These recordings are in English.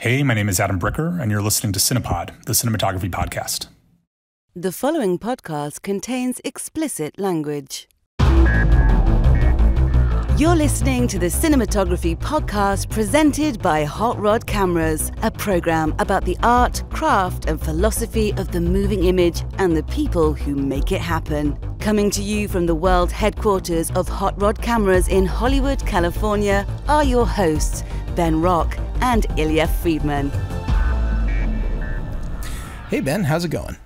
Hey, my name is Adam Bricker, and you're listening to Cinepod, the cinematography podcast. The following podcast contains explicit language. You're listening to the Cinematography Podcast presented by Hot Rod Cameras, a program about the art, craft, and philosophy of the moving image and the people who make it happen. Coming to you from the world headquarters of Hot Rod Cameras in Hollywood, California, are your hosts, Ben Rock and Illya Friedman. Hey, Ben, how's it going?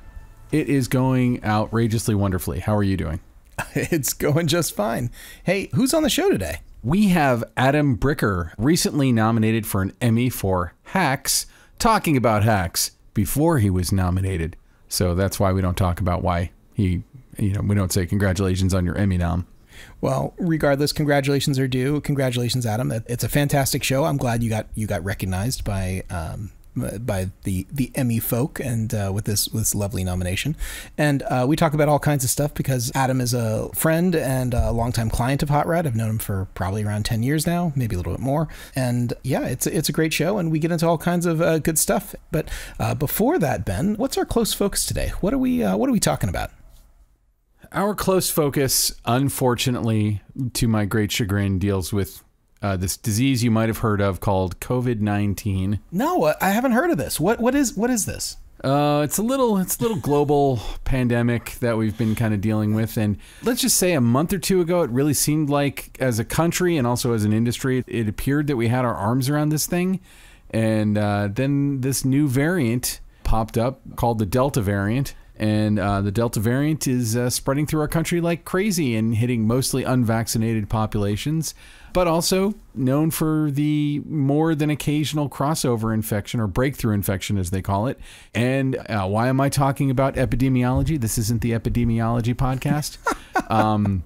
It is going outrageously wonderfully. How are you doing? It's going just fine. Hey, who's on the show today? We have Adam Bricker, recently nominated for an Emmy for Hacks, talking about Hacks before he was nominated. So that's why we don't talk about why he, you know, we don't say congratulations on your Emmy nom. Well, regardless, congratulations are due. Congratulations, Adam. It's a fantastic show. I'm glad you got you got recognized by um, by the the Emmy folk and uh, with this with this lovely nomination. And uh, we talk about all kinds of stuff because Adam is a friend and a longtime client of Hot Rod. I've known him for probably around ten years now, maybe a little bit more. And yeah, it's it's a great show, and we get into all kinds of uh, good stuff. But uh, before that, Ben, what's our close focus today? What are we uh, what are we talking about? Our close focus, unfortunately, to my great chagrin, deals with uh, this disease you might have heard of called COVID nineteen. No, I haven't heard of this. What what is what is this? Uh, it's a little it's a little global pandemic that we've been kind of dealing with, and let's just say a month or two ago, it really seemed like as a country and also as an industry, it appeared that we had our arms around this thing, and uh, then this new variant popped up called the Delta variant, and uh, the Delta variant is uh, spreading through our country like crazy and hitting mostly unvaccinated populations, but also known for the more than occasional crossover infection or breakthrough infection, as they call it. And uh, why am I talking about epidemiology? This isn't the epidemiology podcast. um,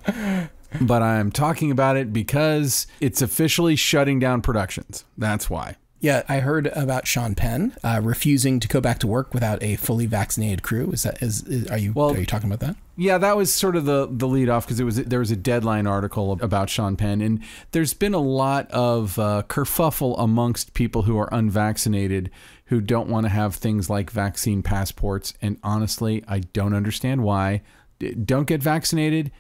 but I'm talking about it because it's officially shutting down productions. That's why. Yeah, I heard about Sean Penn uh, refusing to go back to work without a fully vaccinated crew. Is that is, is are you Well- are you talking about that? Yeah, that was sort of the the lead off because it was there was a deadline article about Sean Penn, and there's been a lot of uh, kerfuffle amongst people who are unvaccinated who don't want to have things like vaccine passports. And honestly, I don't understand why. D- Don't get vaccinated.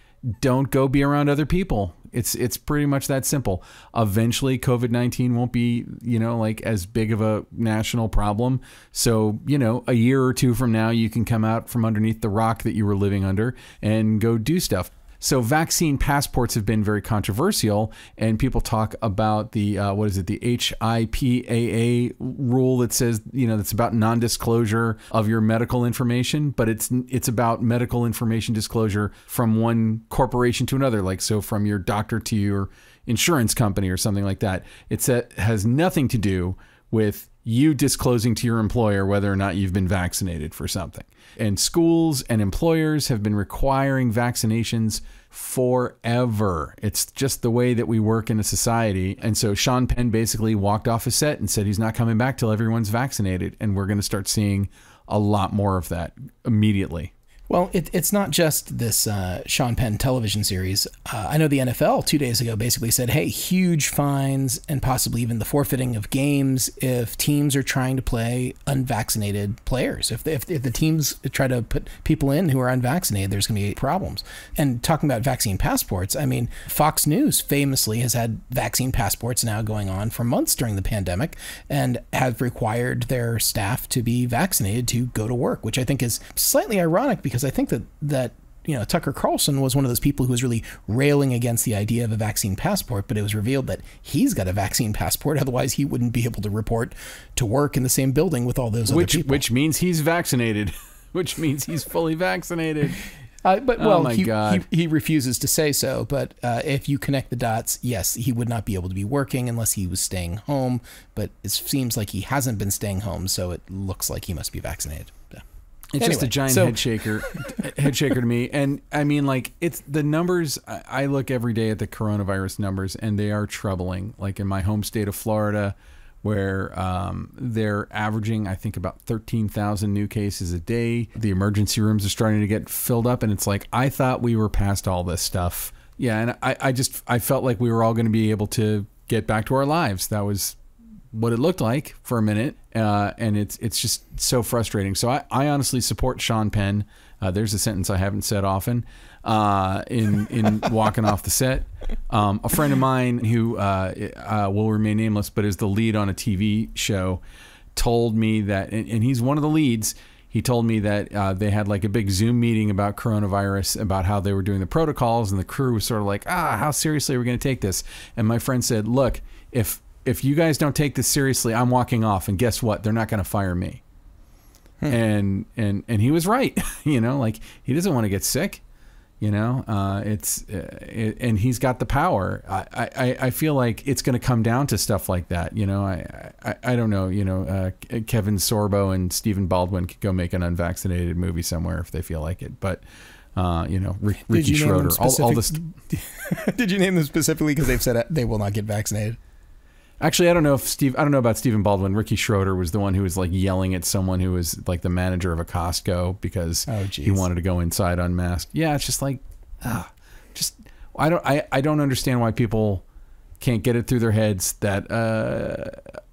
Don't go be around other people. It's it's pretty much that simple. Eventually, COVID nineteen won't be you know like as big of a national problem. So you know, a year or two from now, you can come out from underneath the rock that you were living under and go do stuff. So vaccine passports have been very controversial, and people talk about the uh, what is it, the HIPAA rule that says you know that's about non-disclosure of your medical information, but it's it's about medical information disclosure from one corporation to another, like so from your doctor to your insurance company or something like that. It's a, has nothing to do with you disclosing to your employer whether or not you've been vaccinated for something. And schools and employers have been requiring vaccinations forever. It's just the way that we work in a society. And so Sean Penn basically walked off a set and said he's not coming back till everyone's vaccinated. And we're going to start seeing a lot more of that immediately. Well, it, it's not just this uh, Sean Penn television series. Uh, I know the NFL two days ago basically said, hey, huge fines and possibly even the forfeiting of games if teams are trying to play unvaccinated players. If, if, if the teams try to put people in who are unvaccinated, there's going to be problems. And talking about vaccine passports, I mean, Fox News famously has had vaccine passports now going on for months during the pandemic and have required their staff to be vaccinated to go to work, which I think is slightly ironic because I think that that you know Tucker Carlson was one of those people who was really railing against the idea of a vaccine passport, but it was revealed that he's got a vaccine passport. Otherwise, he wouldn't be able to report to work in the same building with all those Which other people. which means he's vaccinated, which means he's fully vaccinated. Uh, but Oh well, my he, he he refuses to say so. But uh, if you connect the dots, yes, he would not be able to be working unless he was staying home. But it seems like he hasn't been staying home, so it looks like he must be vaccinated. Yeah. It's just a giant so- head shaker, head shaker to me. And I mean, like, it's the numbers. I look every day at the coronavirus numbers, and they are troubling. Like in my home state of Florida, where um, they're averaging, I think, about 13,000 new cases a day. The emergency rooms are starting to get filled up, and it's like, I thought we were past all this stuff. Yeah, and I, I just I felt like we were all going to be able to get back to our lives. That was what it looked like for a minute, uh, and it's it's just so frustrating. So I, I honestly support Sean Penn. Uh, there's a sentence I haven't said often uh, in in walking off the set. Um, a friend of mine who uh, uh, will remain nameless, but is the lead on a TV show, told me that, and, and he's one of the leads. He told me that uh, they had like a big Zoom meeting about coronavirus, about how they were doing the protocols, and the crew was sort of like, "Ah, how seriously are we going to take this?" And my friend said, "Look, if if you guys don't take this seriously, I'm walking off. And guess what? They're not going to fire me. Hmm. And and and he was right. you know, like he doesn't want to get sick. You know, uh, it's uh, it, and he's got the power. I, I, I feel like it's going to come down to stuff like that. You know, I I, I don't know. You know, uh, Kevin Sorbo and Stephen Baldwin could go make an unvaccinated movie somewhere if they feel like it. But uh, you know, Ricky Schroder, all, all this. Did you name them specifically because they've said they will not get vaccinated? Actually, I don't know if Steve. I don't know about Stephen Baldwin. Ricky Schroder was the one who was like yelling at someone who was like the manager of a Costco because oh, he wanted to go inside unmasked. Yeah, it's just like, ah, just I don't. I I don't understand why people can't get it through their heads that uh,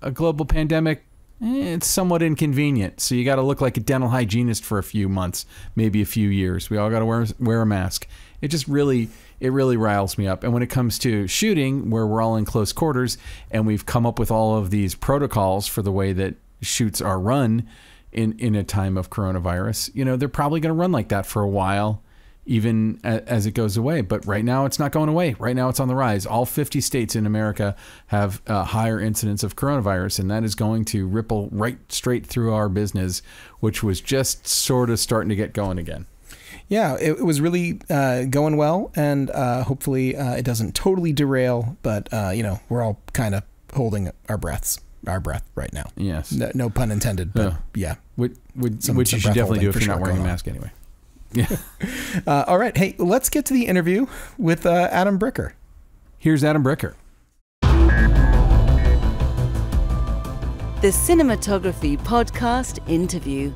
a global pandemic eh, it's somewhat inconvenient. So you got to look like a dental hygienist for a few months, maybe a few years. We all got to wear wear a mask. It just really it really riles me up. And when it comes to shooting, where we're all in close quarters and we've come up with all of these protocols for the way that shoots are run in, in a time of coronavirus, you know, they're probably going to run like that for a while, even as it goes away. But right now, it's not going away. Right now, it's on the rise. All 50 states in America have a higher incidence of coronavirus, and that is going to ripple right straight through our business, which was just sort of starting to get going again yeah, it, it was really uh, going well, and uh, hopefully uh, it doesn't totally derail. But uh, you know, we're all kind of holding our breaths, our breath right now. Yes, no, no pun intended. But yeah, yeah. Which, some, which some you should definitely do if you're sure not wearing a mask anyway. Yeah. Uh, all right, hey, let's get to the interview with uh, Adam Bricker. Here's Adam Bricker. The Cinematography Podcast Interview.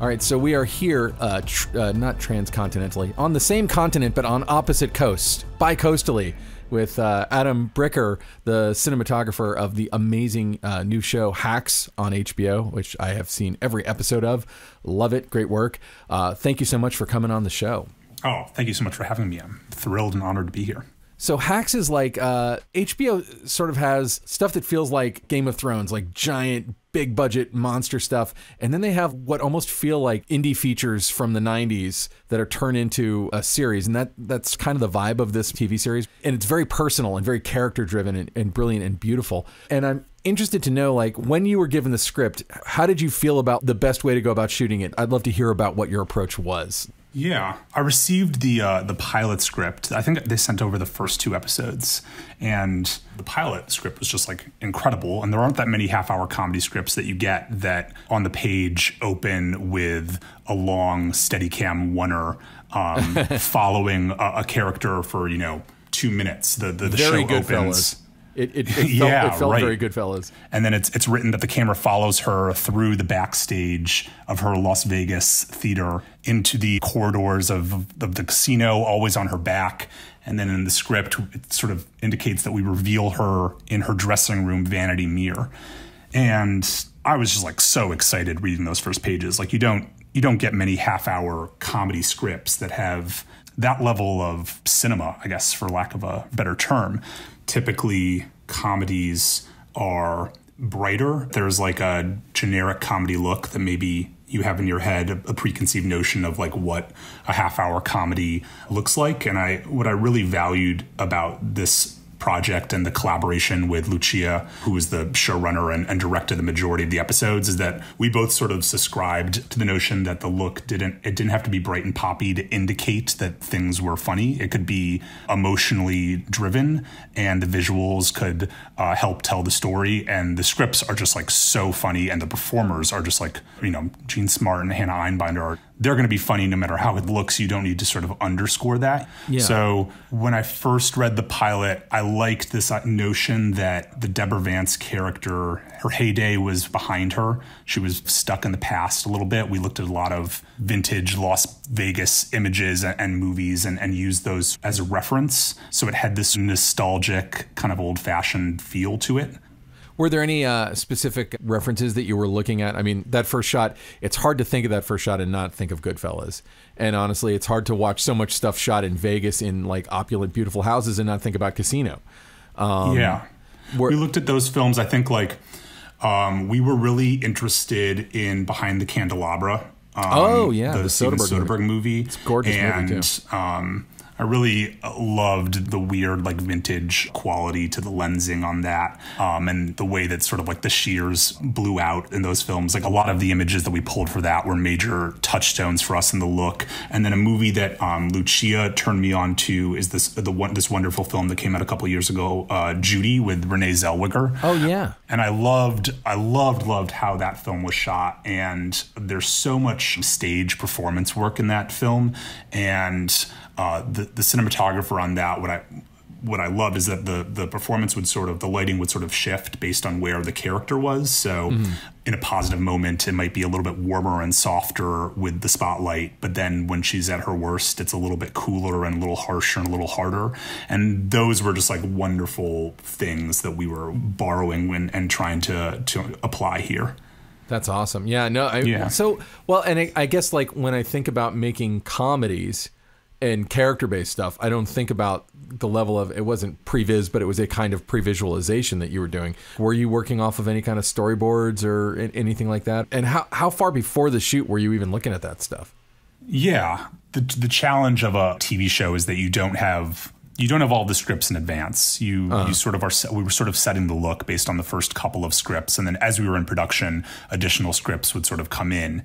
All right, so we are here, uh, tr- uh, not transcontinentally, on the same continent but on opposite coasts, bi-coastally, with uh, Adam Bricker, the cinematographer of the amazing uh, new show Hacks on HBO, which I have seen every episode of. Love it, great work. Uh, thank you so much for coming on the show. Oh, thank you so much for having me. I'm thrilled and honored to be here. So Hacks is like uh, HBO sort of has stuff that feels like Game of Thrones, like giant, big budget monster stuff, and then they have what almost feel like indie features from the '90s that are turned into a series, and that that's kind of the vibe of this TV series. And it's very personal and very character driven and, and brilliant and beautiful. And I'm interested to know like when you were given the script how did you feel about the best way to go about shooting it i'd love to hear about what your approach was yeah, I received the uh, the pilot script. I think they sent over the first two episodes, and the pilot script was just like incredible. And there aren't that many half hour comedy scripts that you get that on the page open with a long Steadicam oneer um, following a, a, character for you know two minutes. The the, the Very show good opens. Fellas it, it, it felt, yeah, it felt right. very Goodfellas. And then it's it's written that the camera follows her through the backstage of her Las Vegas theater into the corridors of, of the casino, always on her back. And then in the script, it sort of indicates that we reveal her in her dressing room vanity mirror. And I was just like so excited reading those first pages. Like you don't you don't get many half hour comedy scripts that have that level of cinema, I guess, for lack of a better term typically comedies are brighter. There's like a generic comedy look that maybe you have in your head a, preconceived notion of like what a half hour comedy looks like and I what I really valued about this project and the collaboration with Lucia, who was the showrunner and, and, directed the majority of the episodes, is that we both sort of subscribed to the notion that the look didn't it didn't have to be bright and poppy to indicate that things were funny. It could be emotionally driven, and the visuals could uh, help tell the story. And the scripts are just like so funny, and the performers are just like you know Jean Smart and Hannah Einbinder are they're going to be funny no matter how it looks. You don't need to sort of underscore that. Yeah. So when I first read the pilot, I liked this uh, notion that the Deborah Vance character, her heyday was behind her. She was stuck in the past a little bit. We looked at a lot of vintage Las Vegas images and, movies and, and used those as a reference. So it had this nostalgic, kind of old fashioned feel to it. Were there any uh, specific references that you were looking at? I mean, that first shot, it's hard to think of that first shot and not think of Goodfellas. And honestly, it's hard to watch so much stuff shot in Vegas in like opulent, beautiful houses and not think about Casino. Um, yeah. where- we looked at those films. I think like um, we were really interested in Behind the Candelabra. Um, Oh, yeah, the, the Steven Soderbergh movie. Movie. It's gorgeous movie, and, too. Um, I really loved the weird, like vintage quality to the lensing on that, um, and the way that sort of like the shears blew out in those films. Like a lot of the images that we pulled for that were major touchstones for us in the look. And then a movie that um, Lucia turned me on to is this the one this wonderful film that came out a couple years ago, uh, Judy with Renee Zellweger Oh, yeah. and I loved, I loved, loved how that film was shot. And there's so much stage performance work in that film, and uh, the the cinematographer on that. What I what I loved is that the the performance would sort of the lighting would sort of shift based on where the character was. So in a positive moment, it might be a little bit warmer and softer with the spotlight, but then when she's at her worst, it's a little bit cooler and a little harsher and a little harder. And those were just like wonderful things that we were borrowing and, and trying to to apply here. That's awesome. Yeah, no, I, Yeah. So, well, and I, I guess like when I think about making comedies and character-based stuff, I don't think about the level of it wasn't previs, but it was a kind of pre-visualization that you were doing. Were you working off of any kind of storyboards or anything like that? And how how far before the shoot were you even looking at that stuff? Yeah, the the challenge of a TV show is that you don't have you don't have all the scripts in advance. You uh-huh. you sort of are we were sort of setting the look based on the first couple of scripts, and then as we were in production, additional scripts would sort of come in.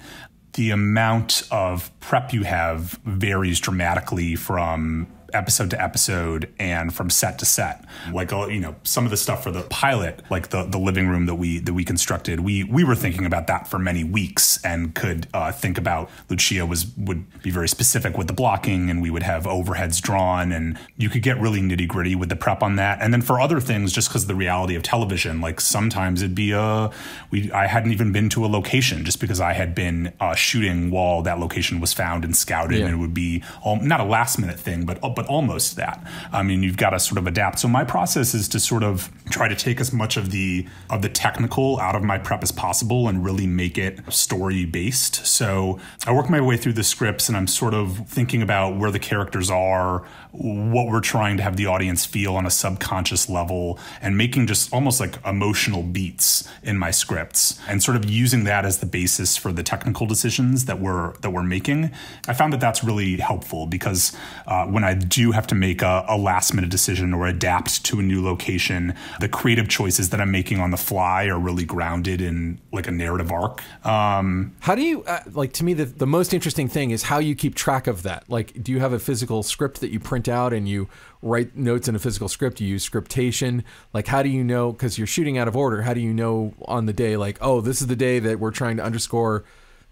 The amount of prep you have varies dramatically from episode to episode and from set to set. Like uh, you know, some of the stuff for the pilot, like the the living room that we that we constructed, we we were thinking about that for many weeks and could uh, think about Lucia was would be very specific with the blocking and we would have overheads drawn and you could get really nitty gritty with the prep on that. And then for other things, just because the reality of television, like sometimes it'd be a we I hadn't even been to a location just because I had been uh, shooting while that location was found and scouted Yeah. and it would be all, not a last minute thing, but but almost that. I mean, you've got to sort of adapt. So my process is to sort of try to take as much of the of the technical out of my prep as possible and really make it story based. So I work my way through the scripts and I'm sort of thinking about where the characters are, what we're trying to have the audience feel on a subconscious level, and making just almost like emotional beats in my scripts and sort of using that as the basis for the technical decisions that we're that we're making. I found that that's really helpful because uh, when I do you have to make a, a last minute decision or adapt to a new location, the creative choices that I'm making on the fly are really grounded in like a narrative arc. Um, How do you uh, like? To me, the the most interesting thing is how you keep track of that. Like, do you have a physical script that you print out and you write notes in a physical script? You use scriptation. Like, how do you know? Because you're shooting out of order. How do you know on the day? Like, oh, this is the day that we're trying to underscore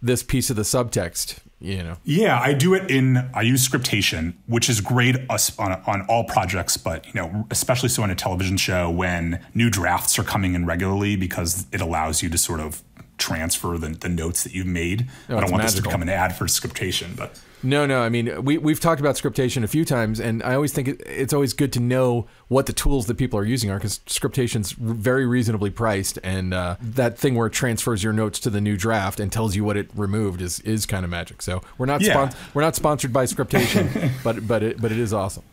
this piece of the subtext. You know. Yeah, I do it in. I use scriptation, which is great on on all projects, but you know, especially so in a television show when new drafts are coming in regularly because it allows you to sort of transfer the, the notes that you've made. Oh, I don't want this to magical. become an ad for scriptation, but No, no. I mean, we we've talked about scriptation a few times, and I always think it, it's always good to know what the tools that people are using are, because scriptation's very reasonably priced, and uh, that thing where it transfers your notes to the new draft and tells you what it removed is is kind of magic. So we're not Yeah. we're not sponsored by scriptation, but but it but it is awesome.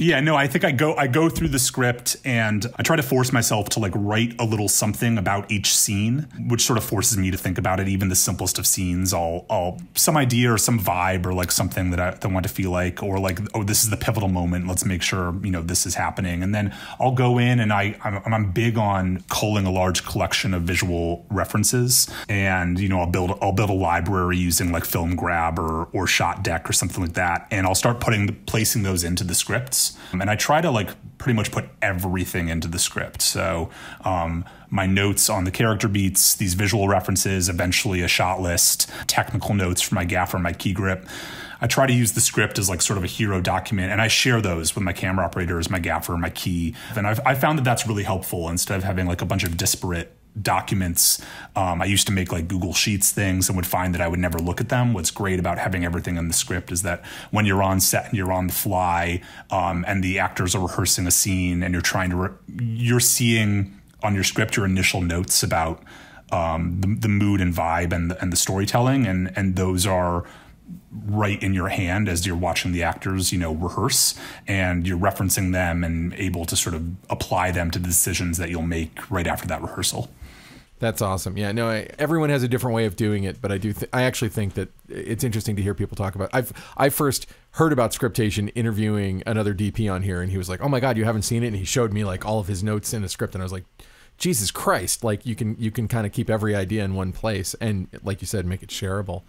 Yeah, no, I think I go I go through the script and I try to force myself to like write a little something about each scene, which sort of forces me to think about it. Even the simplest of scenes, I'll I'll some idea or some vibe or like something that I, that I want to feel like, or like oh this is the pivotal moment. Let's make sure you know this is happening, and then I'll go in and I I'm, I'm big on culling a large collection of visual references, and you know I'll build I'll build a library using like Film Grab or or Shot Deck or something like that, and I'll start putting placing those into the scripts, and I try to like pretty much put everything into the script. So um, my notes on the character beats, these visual references, eventually a shot list, technical notes from my gaffer, my key grip. I try to use the script as like sort of a hero document, and I share those with my camera operators, my gaffer, my key, and I've I found that that's really helpful instead of having like a bunch of disparate documents. Um, I used to make like Google Sheets things and would find that I would never look at them. What's great about having everything in the script is that when you're on set and you're on the fly um, and the actors are rehearsing a scene and you're trying to, re- you're seeing on your script your initial notes about um, the, the mood and vibe and the, and the storytelling, and and those are right in your hand as you're watching the actors, you know, rehearse and you're referencing them and able to sort of apply them to the decisions that you'll make right after that rehearsal. That's awesome. Yeah, no, I, everyone has a different way of doing it, but I do. I actually think that it's interesting to hear people talk about. I've I first heard about scriptation interviewing another DP on here, and he was like, "Oh my god, you haven't seen it?" And he showed me like all of his notes in the script, and I was like, "Jesus Christ!" Like you can you can kind of keep every idea in one place, and like you said, make it shareable.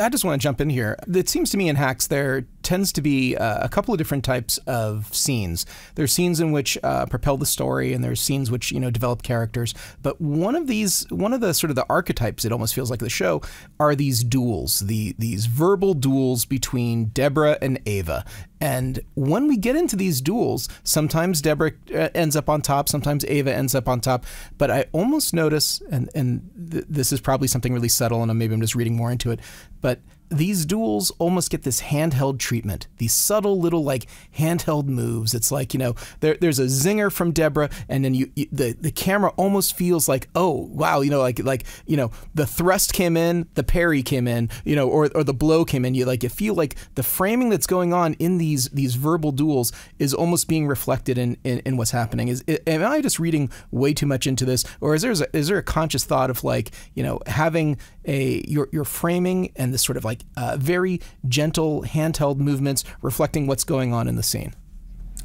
I just want to jump in here. It seems to me in hacks there tends to be uh, a couple of different types of scenes. There's scenes in which uh, propel the story, and there's scenes which you know develop characters. But one of these, one of the sort of the archetypes, it almost feels like the show, are these duels, the these verbal duels between Deborah and Ava. And when we get into these duels, sometimes Deborah uh, ends up on top, sometimes Ava ends up on top. But I almost notice, and and th- this is probably something really subtle, and maybe I'm just reading more into it, but these duels almost get this handheld treatment, these subtle little like handheld moves. It's like you know there, there's a zinger from Deborah, and then you, you, the the camera almost feels like oh wow you know like like you know the thrust came in, the parry came in, you know or, or the blow came in. You like you feel like the framing that's going on in these these verbal duels is almost being reflected in in, in what's happening. Is am I just reading way too much into this, or is there a, there a conscious thought of like you know having a your your framing and this sort of like uh, very gentle handheld movements reflecting what's going on in the scene.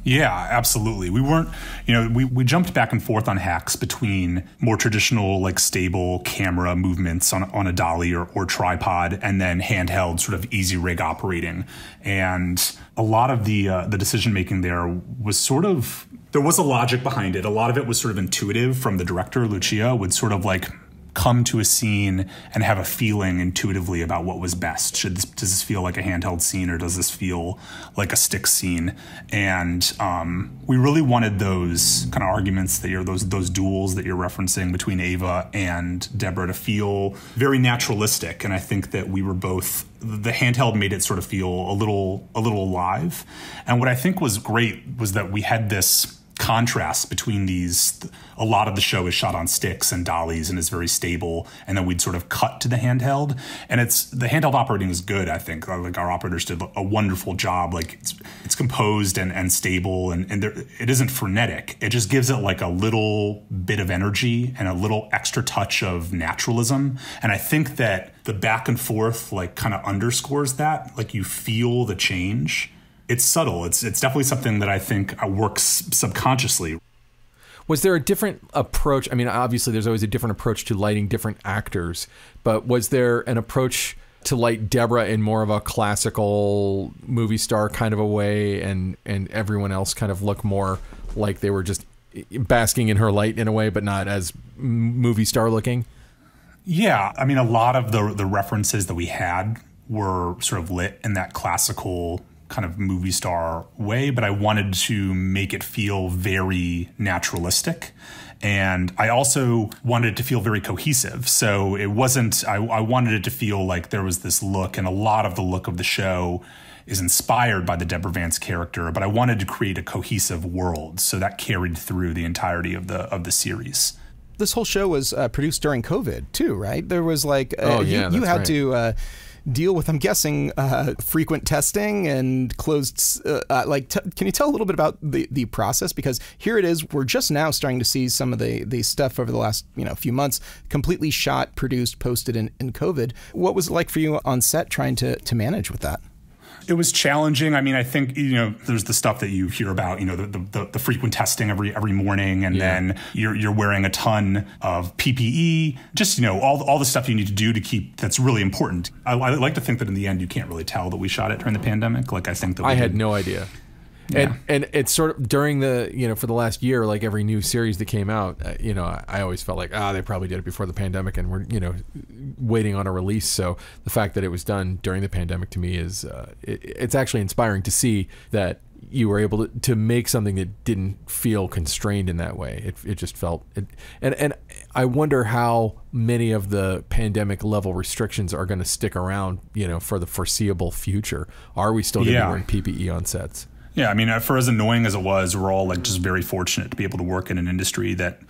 Yeah, absolutely. We weren't, you know, we, we jumped back and forth on hacks between more traditional, like stable camera movements on, on a dolly or, or tripod and then handheld sort of easy rig operating. And a lot of the, uh, the decision making there was sort of, there was a logic behind it. A lot of it was sort of intuitive from the director, Lucia, would sort of like come to a scene and have a feeling intuitively about what was best. Should this, does this feel like a handheld scene or does this feel like a stick scene? And um, we really wanted those kind of arguments that you're those those duels that you're referencing between Ava and Deborah to feel very naturalistic. And I think that we were both the handheld made it sort of feel a little a little alive. And what I think was great was that we had this contrast between these a lot of the show is shot on sticks and dollies and is very stable and then we'd sort of cut to the handheld. And it's the handheld operating is good i think. Like our operators did a wonderful job. Like it's it's composed and, and stable and, and there, it isn't frenetic. It just gives it like a little bit of energy and a little extra touch of naturalism. And i think that the back and forth like kind of underscores that. Like you feel the change it's subtle. It's it's definitely something that I think uh, works subconsciously. Was there a different approach? I mean, obviously, there's always a different approach to lighting different actors, but was there an approach to light Deborah in more of a classical movie star kind of a way, and and everyone else kind of look more like they were just basking in her light in a way, but not as movie star looking? Yeah, I mean, a lot of the the references that we had were sort of lit in that classical kind of movie star way, but I wanted to make it feel very naturalistic. And I also wanted it to feel very cohesive. So it wasn't, I, I wanted it to feel like there was this look, and a lot of the look of the show is inspired by the Deborah Vance character, but I wanted to create a cohesive world. So that carried through the entirety of the of the series this whole show was uh, produced during COVID too, right? There was like uh, oh, yeah, you, you had right. to uh, deal with, I'm guessing, uh, frequent testing and closed. Uh, uh, like, can you tell a little bit about the, the process? Because here it is, we're just now starting to see some of the, the stuff over the last you know few months completely shot, produced, posted in, in COVID. What was it like for you on set trying to, to manage with that? It was challenging. I mean, I think you know, there's the stuff that you hear about, you know, the the, the frequent testing every every morning, and yeah. then you're you're wearing a ton of PPE, just you know, all all the stuff you need to do to keep. That's really important. I, I like to think that in the end, you can't really tell that we shot it during the pandemic. Like I think that I had did. no idea. Yeah. And and it's sort of during the you know for the last year like every new series that came out uh, you know I, I, always felt like ah they probably did it before the pandemic and we're you know waiting on a release so the fact that it was done during the pandemic to me is uh, it, it's actually inspiring to see that you were able to, to make something that didn't feel constrained in that way it, it just felt it, and and I wonder how many of the pandemic level restrictions are going to stick around you know for the foreseeable future are we still going to yeah. be wearing PPE on sets yeah, I mean, uh, for as annoying as it was, we're all like just very fortunate to be able to work in an industry that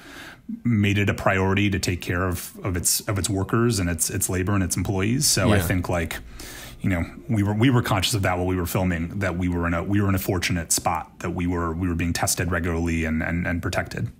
made it a priority to take care of, of its of its workers and its its labor and its employees. So I think like you know we were we were conscious of that while we were filming that we were in a we were in a fortunate spot that we were we were being tested regularly and and, and protected.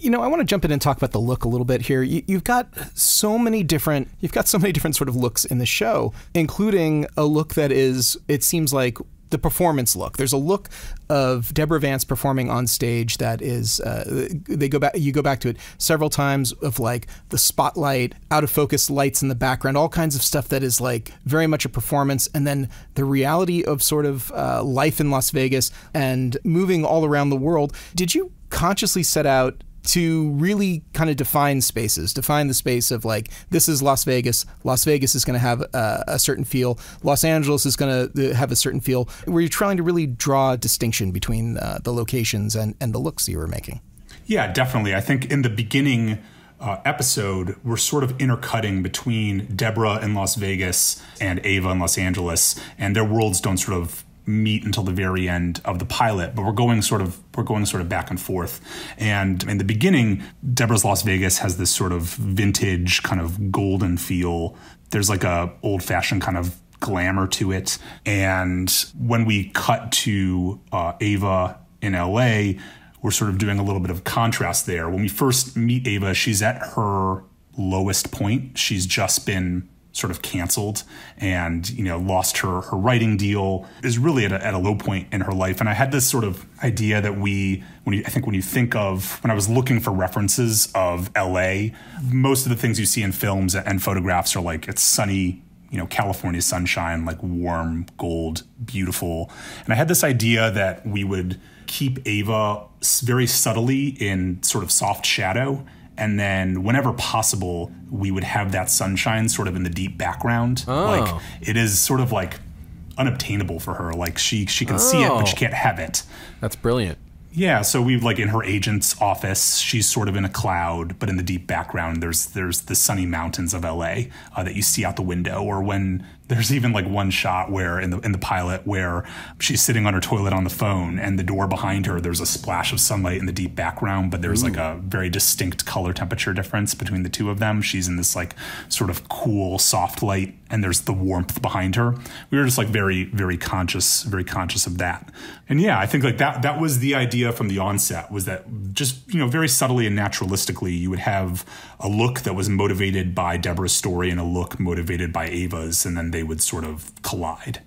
You know, I want to jump in and talk about the look a little bit here. You, you've got so many different, you've got so many different sort of looks in the show, including a look that is, it seems like the performance look. There's a look of Deborah Vance performing on stage that is, uh, they go back, you go back to it several times of like the spotlight, out of focus lights in the background, all kinds of stuff that is like very much a performance, and then the reality of sort of uh, life in Las Vegas and moving all around the world. Did you consciously set out to really kind of define spaces, define the space of like this is Las Vegas. Las Vegas is going to have a, a certain feel. Los Angeles is going to have a certain feel. Were you're trying to really draw a distinction between uh, the locations and, and the looks you were making? Yeah, definitely. I think in the beginning uh, episode, we're sort of intercutting between Deborah in Las Vegas and Ava in Los Angeles, and their worlds don't sort of meet until the very end of the pilot. But we're going sort of we're going sort of back and forth. And in the beginning, Deborah's Las Vegas has this sort of vintage kind of golden feel. There's like a old fashioned kind of glamour to it. And when we cut to uh, Ava in LA, we're sort of doing a little bit of contrast there. When we first meet Ava, she's at her lowest point. She's just been sort of canceled and you know lost her her writing deal is really at a, at a low point in her life. And i had this sort of idea that we when you, i think when you think of when i was looking for references of la most of the things you see in films and photographs are like it's sunny you know california sunshine like warm gold beautiful. And i had this idea that we would keep ava very subtly in sort of soft shadow and then whenever possible we would have that sunshine sort of in the deep background like it is sort of like unobtainable for her like she she can see it but she Oh. can't have it That's brilliant. yeah, so we like in her agent's office, she's sort of in a cloud, but in the deep background, there's there's the sunny mountains of LA uh, that you see out the window. Or when there's even like one shot where in the in the pilot where she's sitting on her toilet on the phone, and the door behind her, there's a splash of sunlight in the deep background, but there's like a very distinct color temperature difference between the two of them. She's in this like sort of cool soft light, and there's the warmth behind her. We were just like very very conscious, very conscious of that. And yeah, I think like that that was the idea from the onset was that just you know very subtly and naturalistically you would have a look that was motivated by Deborah's story and a look motivated by Ava's, and then they would sort of collide.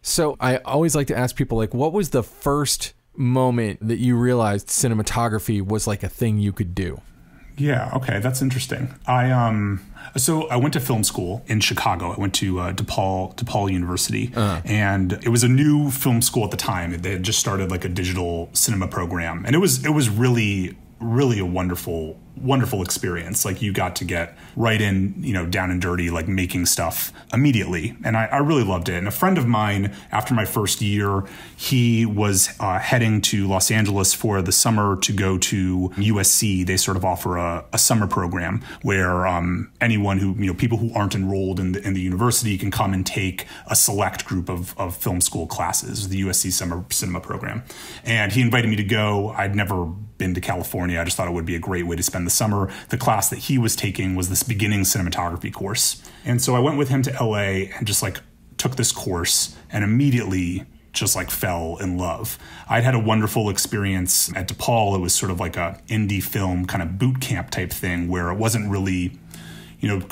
So I always like to ask people like what was the first moment that you realized cinematography was like a thing you could do? Yeah, okay, that's interesting. I um so I went to film school in Chicago. I went to uh, DePaul DePaul University, and it was a new film school at the time. They had just started like a digital cinema program, and it was it was really really a wonderful wonderful experience. Like you got to get right in you know down and dirty like making stuff immediately. And i, I really loved it. And a friend of mine after my first year he was uh, heading to los angeles for the summer to go to usc they sort of offer a, a summer program where um, anyone who you know people who aren't enrolled in the, in the university can come and take a select group of, of film school classes the usc summer cinema program. And he invited me to go. I'd never been to california. I just thought it would be a great way to spend the summer the class that he was taking was this beginning cinematography course and so i went with him to la and just like took this course and immediately just like fell in love. I'd had a wonderful experience at DePaul. It was sort of like a indie film kind of boot camp type thing where it wasn't really, you know,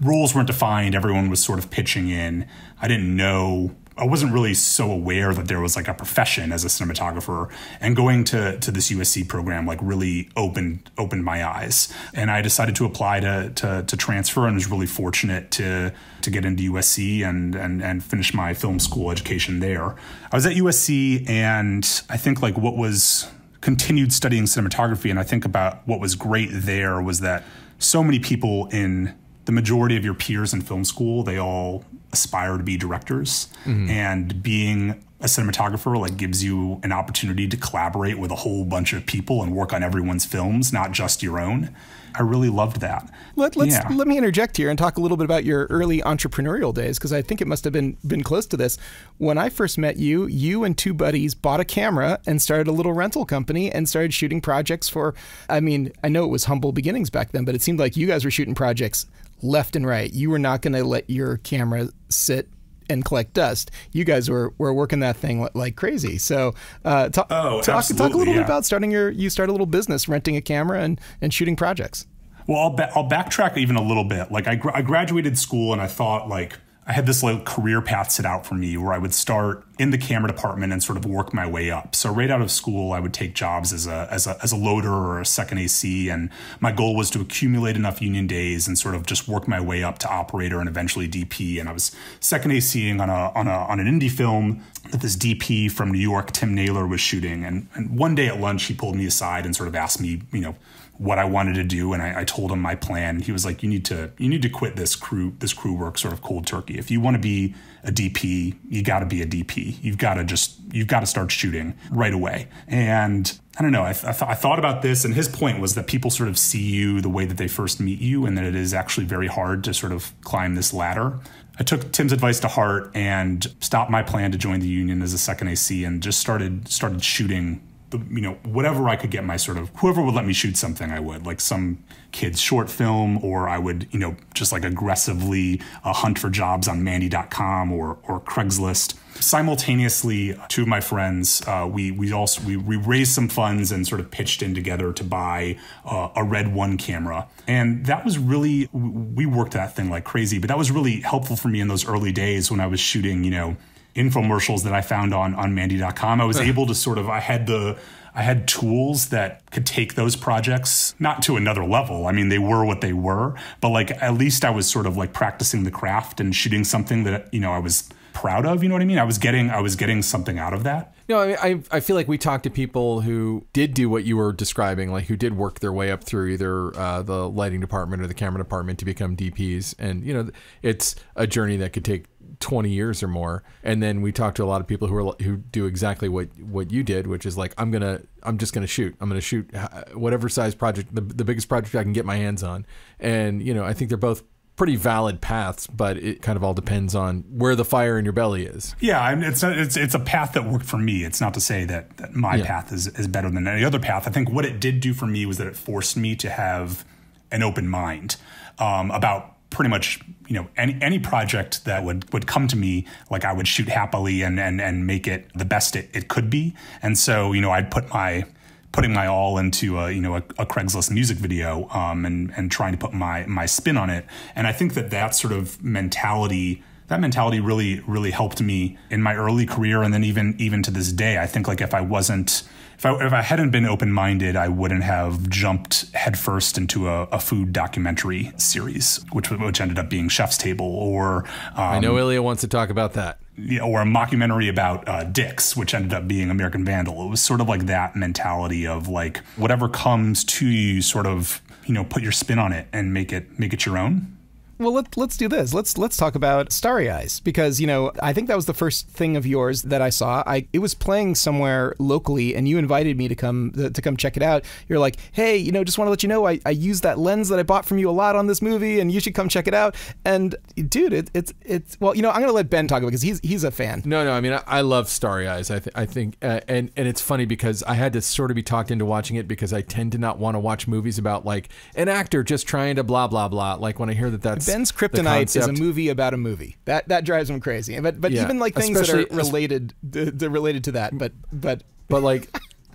roles weren't defined. Everyone was sort of pitching in. I didn't know. I wasn't really so aware that there was like a profession as a cinematographer, and going to to this USC program like really opened opened my eyes. And I decided to apply to to, to transfer, and was really fortunate to to get into USC and and and finish my film school education there. I was at USC, and I think like what was continued studying cinematography, and I think about what was great there was that so many people in the majority of your peers in film school, they all aspire to be directors. Mm-hmm. And being a cinematographer like gives you an opportunity to collaborate with a whole bunch of people and work on everyone's films, not just your own. I really loved that. Let, let's yeah. let me interject here and talk a little bit about your early entrepreneurial days because I think it must have been been close to this. When I first met you, you and two buddies bought a camera and started a little rental company and started shooting projects for. I mean, I know it was humble beginnings back then, but it seemed like you guys were shooting projects left and right. You were not going to let your camera sit and collect dust. You guys were, were working that thing like crazy. So, uh, talk, oh, talk, talk a little yeah. bit about starting your, you start a little business, renting a camera and, and shooting projects. Well, I'll, ba- I'll backtrack even a little bit. Like I, gr- I graduated school and I thought like, I had this like career path set out for me where I would start in the camera department and sort of work my way up. So right out of school, I would take jobs as a as a as a loader or a second AC, and my goal was to accumulate enough union days and sort of just work my way up to operator and eventually DP. And I was second ACing on a on a on an indie film that this DP from New York, Tim Naylor, was shooting. And and one day at lunch, he pulled me aside and sort of asked me, you know what I wanted to do, and I, I, told him my plan. He was like, "You need to you need to quit this crew this crew work sort of cold turkey. If you want to be a DP, you got to be a DP. You've got to just you've got to start shooting right away." And I don't know. I, I, th- I thought about this, and his point was that people sort of see you the way that they first meet you, and that it is actually very hard to sort of climb this ladder. I took Tim's advice to heart and stopped my plan to join the union as a second AC, and just started started shooting the, you know whatever I could get my sort of whoever would let me shoot something I would like some kid's short film or I would you know just like aggressively uh, hunt for jobs on Mandy.com or or Craigslist. Simultaneously, two of my friends uh, we we also we, we raised some funds and sort of pitched in together to buy uh, a Red One camera, and that was really we worked that thing like crazy. But that was really helpful for me in those early days when I was shooting you know infomercials that I found on on Mandy.com. I was able to sort of I had the I had tools that could take those projects not to another level. I mean, they were what they were, but like at least I was sort of like practicing the craft and shooting something that you know I was proud of. You know what I mean? I was getting I was getting something out of that. No, I, I I feel like we talked to people who did do what you were describing, like who did work their way up through either uh, the lighting department or the camera department to become DPs, and you know, it's a journey that could take 20 years or more. And then we talk to a lot of people who are who do exactly what what you did which is like i'm gonna i'm just gonna shoot. I'm gonna shoot whatever size project the, the biggest project i can get my hands on. And you know i think they're both pretty valid paths but it kind of all depends on where the fire in your belly is. Yeah it's a, it's it's a path that worked for me. It's not to say that, that my yeah. path is, is better than any other path. I think what it did do for me was that it forced me to have an open mind um, about pretty much you know any any project that would would come to me like I would shoot happily and and and make it the best it, it could be. And so you know I'd put my putting my all into a you know a, a Craigslist music video um, and and trying to put my my spin on it. And I think that that sort of mentality that mentality really really helped me in my early career and then even even to this day. I think like if I wasn't if I, if I hadn't been open minded, I wouldn't have jumped headfirst into a, a, food documentary series, which which ended up being Chef's Table, or um, I know Illya wants to talk about that. Yeah, or a mockumentary about uh, dicks, which ended up being American Vandal. It was sort of like that mentality of like whatever comes to you, sort of you know put your spin on it and make it make it your own. Well, let, let's do this. Let's let's talk about Starry Eyes because you know I think that was the first thing of yours that I saw. I it was playing somewhere locally, and you invited me to come to come check it out. You're like, hey, you know, just want to let you know I, I used that lens that I bought from you a lot on this movie, and you should come check it out. And dude, it, it's it's well, you know, I'm gonna let Ben talk about because he's he's a fan. No, no, I mean I, I love Starry Eyes. I th- I think uh, and and it's funny because I had to sort of be talked into watching it because I tend to not want to watch movies about like an actor just trying to blah blah blah. Like when I hear that that's Ben's Kryptonite is a movie about a movie. That that drives him crazy. But but yeah. even like things Especially, that are related to, related to that. But but but like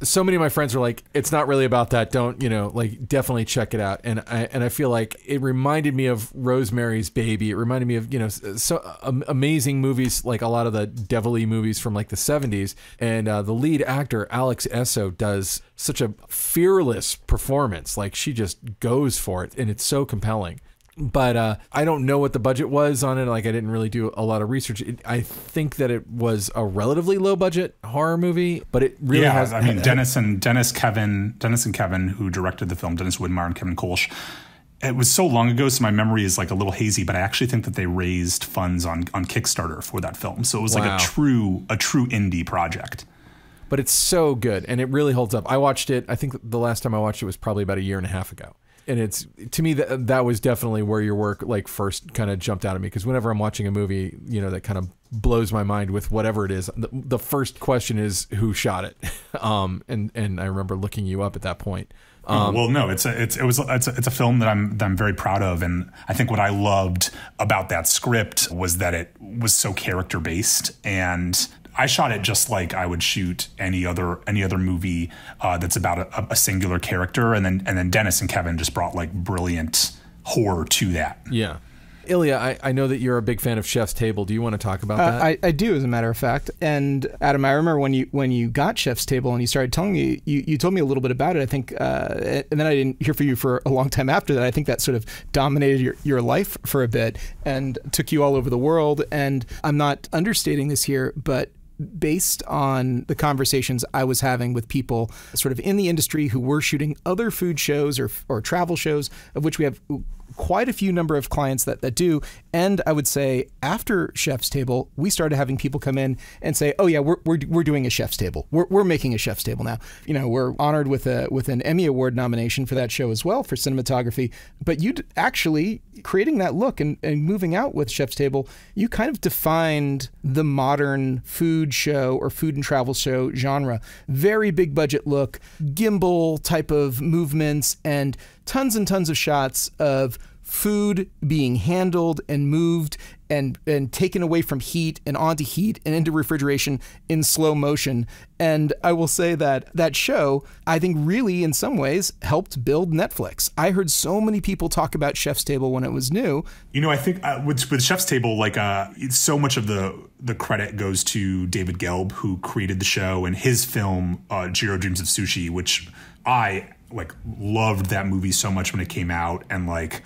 so many of my friends were like, "It's not really about that. Don't you know? Like, definitely check it out." And I and I feel like it reminded me of Rosemary's Baby. It reminded me of you know so um, amazing movies like a lot of the devilly movies from like the '70s. And uh, the lead actor Alex Essoe does such a fearless performance. Like she just goes for it, and it's so compelling but uh, I don't know what the budget was on it. Like I didn't really do a lot of research. It, I think that it was a relatively low budget horror movie, but it really yeah, has. I mean, Dennis and Dennis Kevin, Dennis and Kevin, who directed the film, Dennis Widmyer and Kevin Kolsch, it was so long ago, so my memory is like a little hazy. But I actually think that they raised funds on on Kickstarter for that film, so it was like a true a true indie project. but it's so good and it really holds up. I watched it. I think the last time I watched it was probably about a year and a half ago. And it's to me that that was definitely where your work like first kind of jumped out at me because whenever I'm watching a movie, you know, that kind of blows my mind with whatever it is. The, the first question is who shot it, um, and and I remember looking you up at that point. Um, well, no, it's a, it's it was it's a, it's a film that I'm that I'm very proud of, and I think what I loved about that script was that it was so character based, and I shot it just like I would shoot any other any other movie uh, that's about a, a singular character, and then and then Dennis and Kevin just brought like brilliant horror to that. yeah, Illya, I, I know that you're a big fan of Chef's Table. Do you want to talk about Uh, that? I, I do, as a matter of fact. And Adam, I remember when you when you got Chef's Table and you started telling me, you, you told me a little bit about it. I think, uh, and then I didn't hear from you for a long time after that. I think that sort of dominated your, your life for a bit and took you all over the world. And I'm not understating this here, but based on the conversations I was having with people sort of in the industry who were shooting other food shows or, or travel shows, of which we have quite a few number of clients that, that do. And I would say after Chef's Table, we started having people come in and say, oh, yeah, we're, we're, we're doing a Chef's Table. We're, we're making a Chef's Table now. You know, we're honored with a with an Emmy Award nomination for that show as well for cinematography. But you actually creating that look and, and moving out with Chef's Table, you kind of defined the modern food show or food and travel show genre. Very big budget look, gimbal type of movements, and tons and tons of shots of food being handled and moved and and taken away from heat and onto heat and into refrigeration in slow motion and I will say that that show I think really in some ways helped build Netflix. I heard so many people talk about Chef's Table when it was new. You know, I think uh, with with Chef's Table, like uh, so much of the the credit goes to David Gelb, who created the show, and his film uh, Jiro Dreams of Sushi, which I like loved that movie so much when it came out, and like.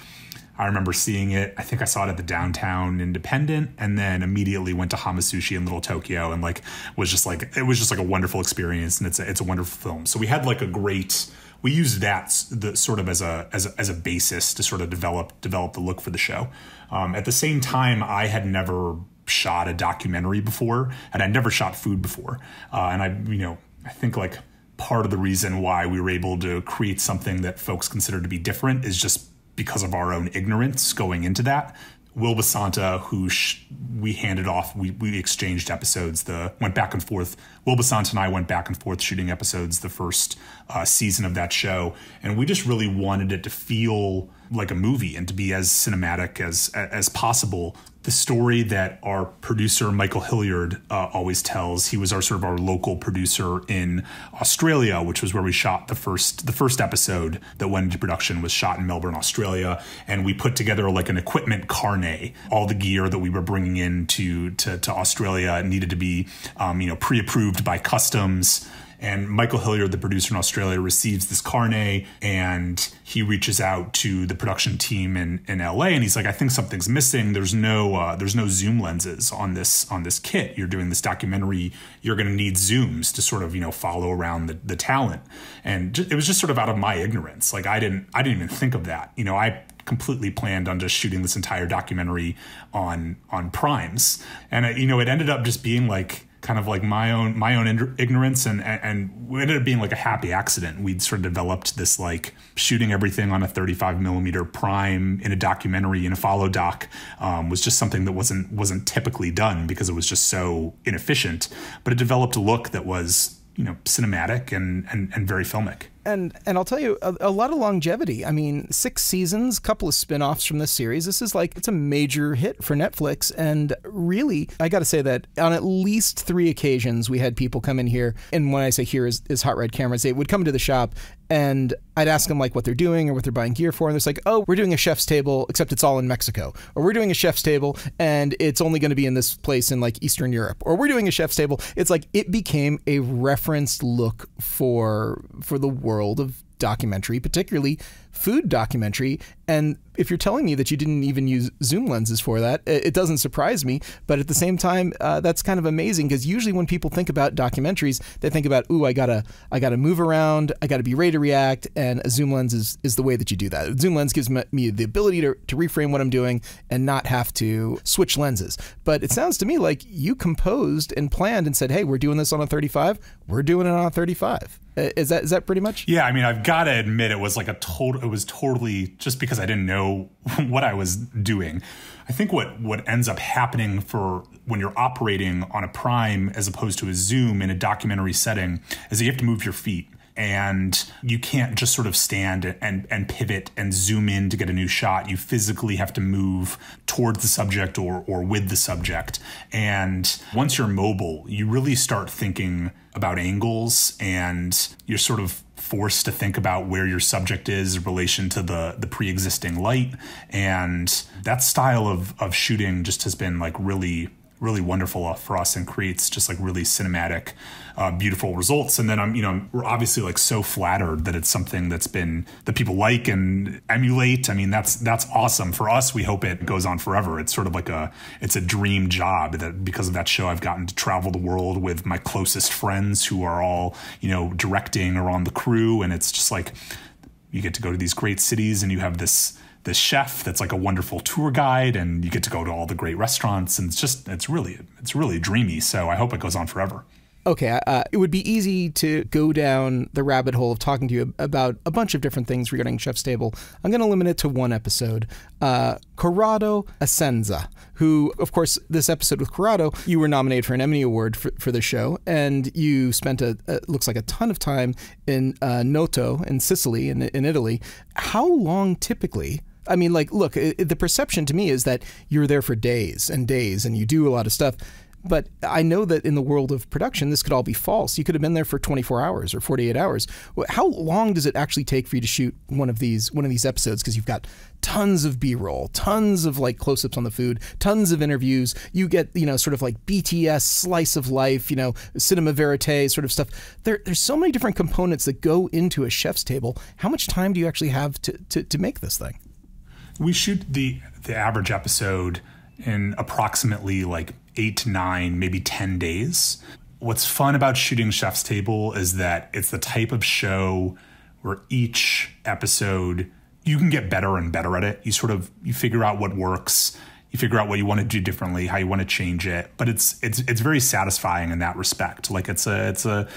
I remember seeing it. I think I saw it at the Downtown Independent, and then immediately went to Hamasushi in Little Tokyo, and like was just like it was just like a wonderful experience, and it's a, it's a wonderful film. So we had like a great we used that the sort of as a as a, as a basis to sort of develop develop the look for the show. Um, at the same time, I had never shot a documentary before, and I never shot food before, uh, and I you know I think like part of the reason why we were able to create something that folks consider to be different is just because of our own ignorance going into that. Will Basanta, who sh- we handed off, we, we exchanged episodes, the went back and forth. Will Basanta and I went back and forth shooting episodes the first uh, season of that show, and we just really wanted it to feel like a movie and to be as cinematic as as possible. The story that our producer Michael Hilliard uh, always tells. He was our sort of our local producer in Australia, which was where we shot the first the first episode that went into production was shot in Melbourne, Australia, and we put together like an equipment carnet. All the gear that we were bringing in to to, to Australia needed to be um, you know pre-approved by customs. And Michael Hilliard, the producer in Australia, receives this carnet and he reaches out to the production team in, in LA and he's like, I think something's missing. There's no uh, there's no zoom lenses on this on this kit. You're doing this documentary. You're going to need zooms to sort of you know follow around the, the talent. And it was just sort of out of my ignorance. Like I didn't I didn't even think of that. You know I completely planned on just shooting this entire documentary on on primes and uh, you know it ended up just being like kind of like my own my own ig- ignorance and and it ended up being like a happy accident. We'd sort of developed this like shooting everything on a 35 millimeter prime in a documentary in a follow doc um, was just something that wasn't wasn't typically done because it was just so inefficient. But it developed a look that was you know cinematic and and, and very filmic and and I'll tell you a, a, lot of longevity. I mean, six seasons, couple of spin-offs from this series. This is like it's a major hit for Netflix and really I got to say that on at least 3 occasions we had people come in here and when I say here is, is Hot Rod Cameras, they would come to the shop and I'd ask them like what they're doing or what they're buying gear for and they're like, "Oh, we're doing a chef's table except it's all in Mexico." Or we're doing a chef's table and it's only going to be in this place in like Eastern Europe. Or we're doing a chef's table. It's like it became a referenced look for for the world of documentary, particularly food documentary. And if you're telling me that you didn't even use zoom lenses for that, it doesn't surprise me. But at the same time, uh, that's kind of amazing because usually when people think about documentaries, they think about, ooh, I gotta, I gotta move around, I gotta be ready to react, and a zoom lens is, is the way that you do that. A zoom lens gives me the ability to, to reframe what I'm doing and not have to switch lenses. But it sounds to me like you composed and planned and said, hey, we're doing this on a 35, we're doing it on a 35. Uh, is that is that pretty much? Yeah, I mean, I've got to admit, it was like a total. It was totally just because I didn't know what I was doing. I think what what ends up happening for when you're operating on a prime as opposed to a zoom in a documentary setting is that you have to move your feet and you can't just sort of stand and, and pivot and zoom in to get a new shot. You physically have to move towards the subject or, or with the subject. And once you're mobile, you really start thinking about angles and you're sort of forced to think about where your subject is in relation to the the pre-existing light. And that style of of shooting just has been like really really wonderful for us and creates just like really cinematic, uh, beautiful results. And then I'm, you know, we're obviously like so flattered that it's something that's been that people like and emulate. I mean, that's that's awesome for us. We hope it goes on forever. It's sort of like a it's a dream job that because of that show, I've gotten to travel the world with my closest friends who are all you know directing or on the crew, and it's just like you get to go to these great cities and you have this this chef that's like a wonderful tour guide and you get to go to all the great restaurants and it's just it's really it's really dreamy so i hope it goes on forever okay, uh, it would be easy to go down the rabbit hole of talking to you about a bunch of different things regarding Chef's Table. I'm going to limit it to one episode. Uh, Corrado Assenza, who, of course, this episode with Corrado, you were nominated for an Emmy Award for, for the show, and you spent a, a looks like a ton of time in uh, Noto in Sicily, in, in Italy. How long typically? I mean, like, look, the perception to me is that you're there for days and days and you do a lot of stuff. But I know that in the world of production, this could all be false. You could have been there for 24 hours or 48 hours. How long does it actually take for you to shoot one of these one of these episodes? Because you've got tons of B-roll, tons of like close-ups on the food, tons of interviews. You get you know sort of like BTS slice of life, you know, cinema verite sort of stuff. There, there's so many different components that go into a chef's table. How much time do you actually have to to, to make this thing? We shoot the the average episode in approximately like eight to nine, maybe ten days. What's fun about shooting Chef's Table is that it's the type of show where each episode you can get better and better at it. You sort of you figure out what works, you figure out what you want to do differently, how you want to change it. But it's it's it's very satisfying in that respect. Like it's a it's a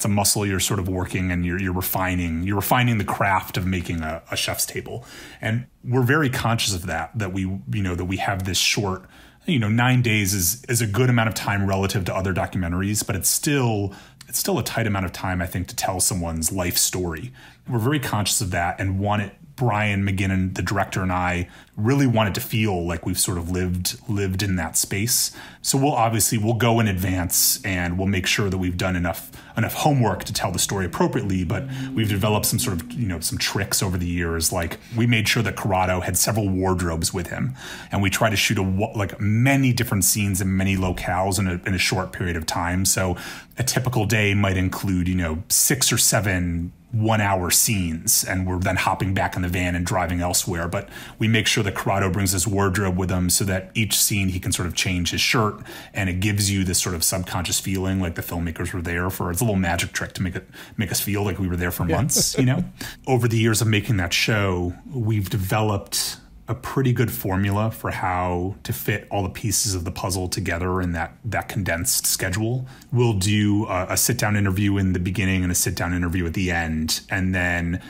it's a muscle you're sort of working and you're, you're refining you're refining the craft of making a, a chef's table. And we're very conscious of that that we you know that we have this short you know nine days is is a good amount of time relative to other documentaries but it's still it's still a tight amount of time i think to tell someone's life story. We're very conscious of that and want it Brian McGinn, the director, and I really wanted to feel like we've sort of lived lived in that space. So we'll obviously we'll go in advance and we'll make sure that we've done enough enough homework to tell the story appropriately. But we've developed some sort of you know some tricks over the years. Like we made sure that Corrado had several wardrobes with him, and we tried to shoot a like many different scenes in many locales in a, in a short period of time. So a typical day might include you know six or seven one hour scenes and we're then hopping back in the van and driving elsewhere. But we make sure that Corrado brings his wardrobe with him so that each scene he can sort of change his shirt and it gives you this sort of subconscious feeling like the filmmakers were there for it's a little magic trick to make it make us feel like we were there for months, you know? Over the years of making that show, we've developed a pretty good formula for how to fit all the pieces of the puzzle together in that that condensed schedule. We'll do a, a sit down interview in the beginning and a sit down interview at the end, and then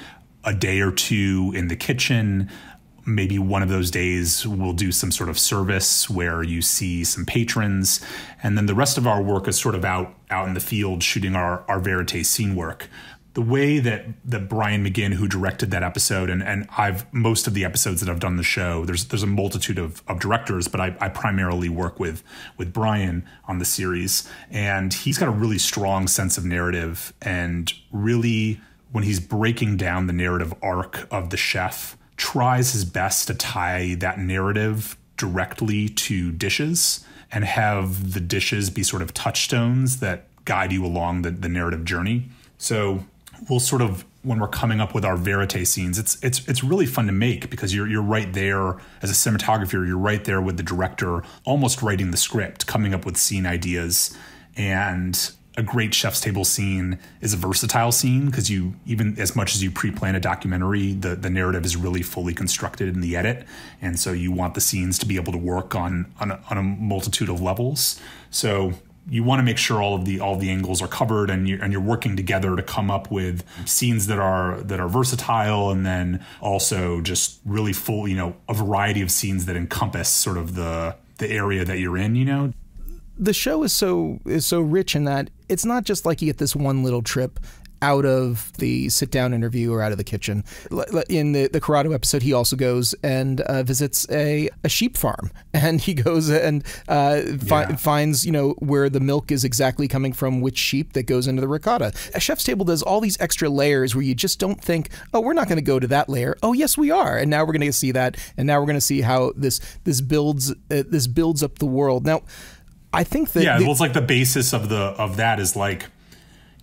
a day or two in the kitchen. Maybe one of those days we'll do some sort of service where you see some patrons, and then the rest of our work is sort of out out in the field shooting our our verite scene work the way that that Brian McGinn, who directed that episode, and and I've most of the episodes that I've done the show. There's there's a multitude of, of directors, but I, I primarily work with with Brian on the series, and he's got a really strong sense of narrative, and really when he's breaking down the narrative arc of the chef, tries his best to tie that narrative directly to dishes and have the dishes be sort of touchstones that guide you along the, the narrative journey. So we'll sort of when we're coming up with our verite scenes, it's it's it's really fun to make because you're you're right there as a cinematographer. You're right there with the director, almost writing the script, coming up with scene ideas, and a great chef's table scene is a versatile scene because you even as much as you pre-plan a documentary the, the narrative is really fully constructed in the edit and so you want the scenes to be able to work on on a, on a multitude of levels so you want to make sure all of the all the angles are covered and you're, and you're working together to come up with scenes that are that are versatile and then also just really full you know a variety of scenes that encompass sort of the the area that you're in you know? The show is so is so rich in that it's not just like you get this one little trip out of the sit down interview or out of the kitchen. In the, the Corrado episode, he also goes and uh, visits a, a sheep farm and he goes and uh, fi- yeah. finds, you know, where the milk is exactly coming from, which sheep that goes into the ricotta. A chef's table does all these extra layers where you just don't think, oh, we're not going to go to that layer. Oh, yes, we are. And now we're going to see that. And now we're going to see how this, this builds, uh, this builds up the world. Now, I think that yeah, the, well, it's like the basis of the of that is like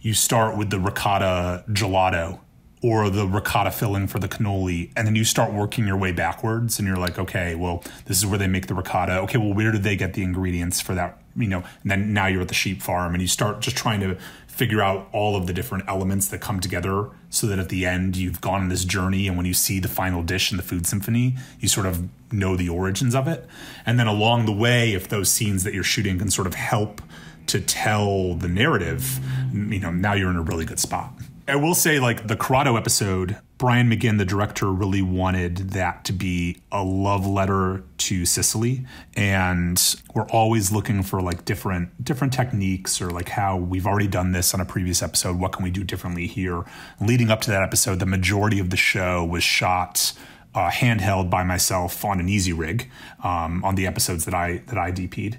you start with the ricotta gelato or the ricotta filling for the cannoli, and then you start working your way backwards, and you're like, okay, well, this is where they make the ricotta. Okay, well, where did they get the ingredients for that? You know, and then now you're at the sheep farm, and you start just trying to figure out all of the different elements that come together, so that at the end you've gone on this journey, and when you see the final dish in the food symphony, you sort of know the origins of it, and then along the way, if those scenes that you're shooting can sort of help to tell the narrative, you know, now you're in a really good spot. I will say, like the Corrado episode, Brian McGinn, the director, really wanted that to be a love letter to Sicily, and we're always looking for like different different techniques or like how we've already done this on a previous episode. What can we do differently here? Leading up to that episode, the majority of the show was shot uh, handheld by myself on an Easyrig um, on the episodes that I that I DP'd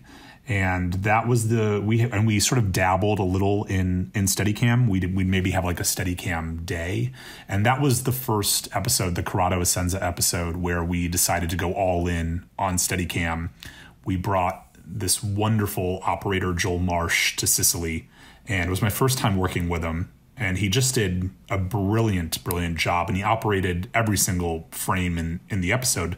and that was the we and we sort of dabbled a little in in Steadicam. We we maybe have like a Steadicam day, and that was the first episode, the Corrado Assenza episode, where we decided to go all in on Steadicam. We brought this wonderful operator Joel Marsh to Sicily, and it was my first time working with him. And he just did a brilliant, brilliant job, and he operated every single frame in in the episode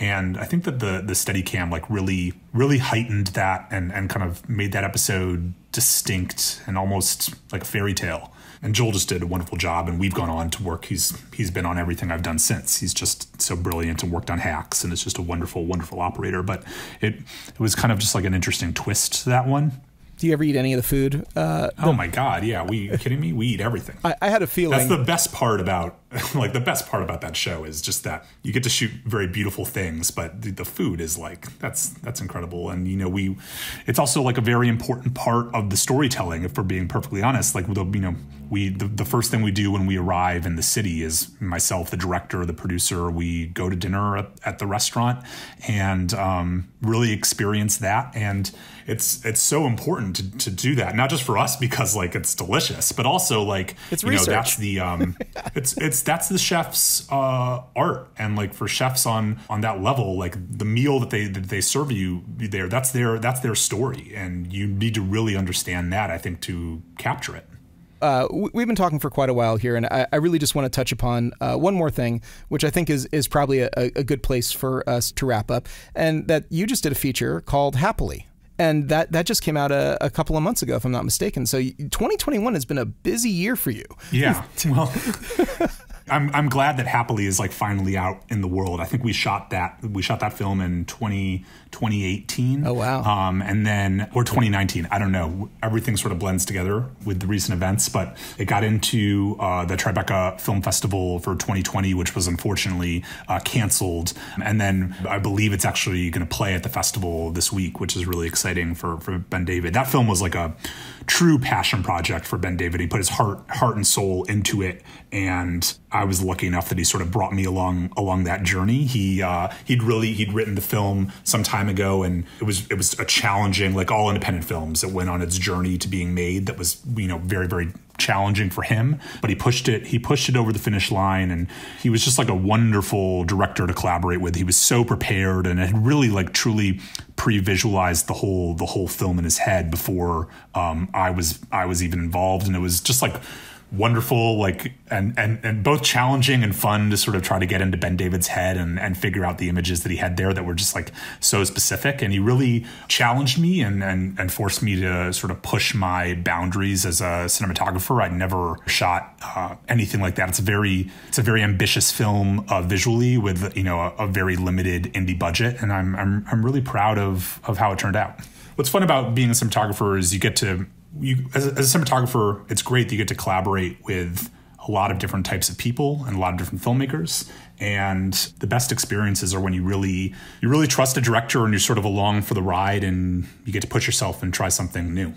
and I think that the the Steadicam like really really heightened that and and kind of made that episode distinct and almost like a fairy tale. And Joel just did a wonderful job, and we've gone on to work. He's he's been on everything I've done since. He's just so brilliant and worked on hacks, and it's just a wonderful, wonderful operator. But it it was kind of just like an interesting twist to that one. Do you ever eat any of the food? Uh, oh my god, yeah. We kidding me? We eat everything. I, I, had a feeling that's the best part about like the best part about that show is just that you get to shoot very beautiful things, but the, the food is like that's that's incredible. And you know we, it's also like a very important part of the storytelling. If we're being perfectly honest, like the you know we the, the first thing we do when we arrive in the city is myself, the director, the producer, we go to dinner at, at the restaurant and um, really experience that and it's it's so important to, to do that not just for us because like it's delicious but also like it's you research. know that's the um it's it's that's the chef's uh art and like for chefs on on that level like the meal that they that they serve you there that's their that's their story and you need to really understand that i think to capture it uh, we've been talking for quite a while here, and I, I really just want to touch upon uh, one more thing, which I think is is probably a, a, good place for us to wrap up, and that you just did a feature called Happily and that that just came out a, a, couple of months ago, if I'm not mistaken. So 2021 has been a busy year for you. Yeah. Well, I'm I'm glad that Happily is like finally out in the world. I think we shot that we shot that film in 20 2018. Oh wow. Um, and then or 2019. I don't know. Everything sort of blends together with the recent events, but it got into uh, the Tribeca Film Festival for 2020, which was unfortunately uh, canceled. And then I believe it's actually going to play at the festival this week, which is really exciting for for Ben David. That film was like a true passion project for Ben David. He put his heart heart and soul into it, and I was lucky enough that he sort of brought me along along that journey. He uh, he'd really he'd written the film some time ago, and it was it was a challenging, like all independent films, that went on its journey to being made. That was you know very very challenging for him, but he pushed it. He pushed it over the finish line, and he was just like a wonderful director to collaborate with. He was so prepared and had really like truly pre-visualized the whole the whole film in his head before um, I was I was even involved, and it was just like wonderful, like and, and and both challenging and fun to sort of try to get into Ben David's head and and figure out the images that he had there that were just like so specific. And he really challenged me and and and forced me to sort of push my boundaries as a cinematographer. I'd never shot uh, anything like that. It's a very it's a very ambitious film uh, visually with you know a, a very limited indie budget, and I'm I'm I'm really proud of of how it turned out. What's fun about being a cinematographer is you get to you as a, as a cinematographer, it's great that you get to collaborate with a lot of different types of people and a lot of different filmmakers. And the best experiences are when you really you really trust a director and you're sort of along for the ride and you get to push yourself and try something new.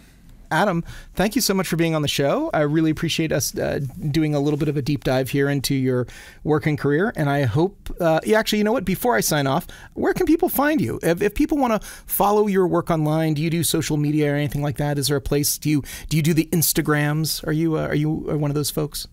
Adam, thank you so much for being on the show. I really appreciate us uh, doing a little bit of a deep dive here into your work and career. And I hope, uh, yeah, actually, you know what? Before I sign off, where can people find you? If, if people want to follow your work online, do you do social media or anything like that? Is there a place? Do you do you do the Instagrams? Are you uh, are you one of those folks?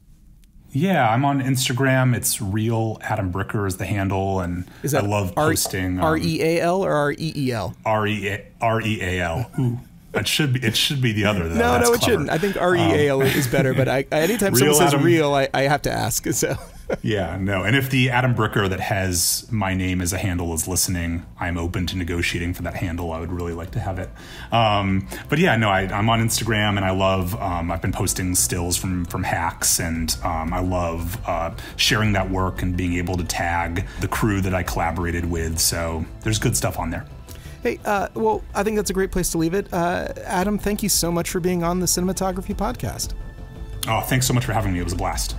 Yeah, I'm on Instagram. It's real Adam Bricker is the handle, and Is that I love R- posting. um, R E A L or R E E L? R E A R E A L. Ooh, it should be. It should be the other. Though. No, That's no, it clever. shouldn't. I think R E A L is better, but I, anytime someone says Adam- real, I, I have to ask. So. Yeah, no. And if the Adam Bricker that has my name as a handle is listening, I'm open to negotiating for that handle. I would really like to have it. Um, but yeah, no, I, I'm on Instagram and I love, um, I've been posting stills from, from hacks and um, I love uh, sharing that work and being able to tag the crew that I collaborated with. So there's good stuff on there. Hey, uh, well, I think that's a great place to leave it. Uh, Adam, thank you so much for being on the Cinematography Podcast. Oh, thanks so much for having me. It was a blast.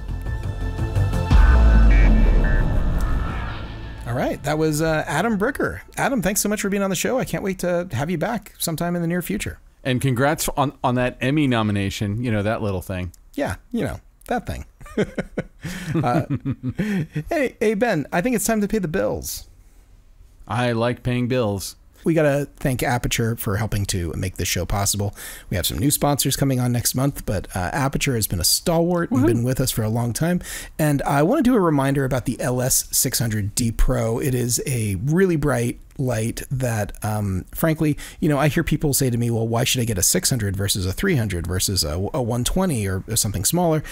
All right, that was uh, Adam Bricker. Adam, thanks so much for being on the show. I can't wait to have you back sometime in the near future. And congrats on on that Emmy nomination. You know that little thing. Yeah, you know, that thing. uh, hey, hey, Ben, I think it's time to pay the bills. I like paying bills. We got to thank Aputure for helping to make this show possible. We have some new sponsors coming on next month, but uh, Aputure has been a stalwart and been with us for a long time. And I want to do a reminder about the LS600D Pro. It is a really bright light that, um, frankly, you know, I hear people say to me, well, why should I get a 600 versus a 300 versus a, a 120 or, or something smaller?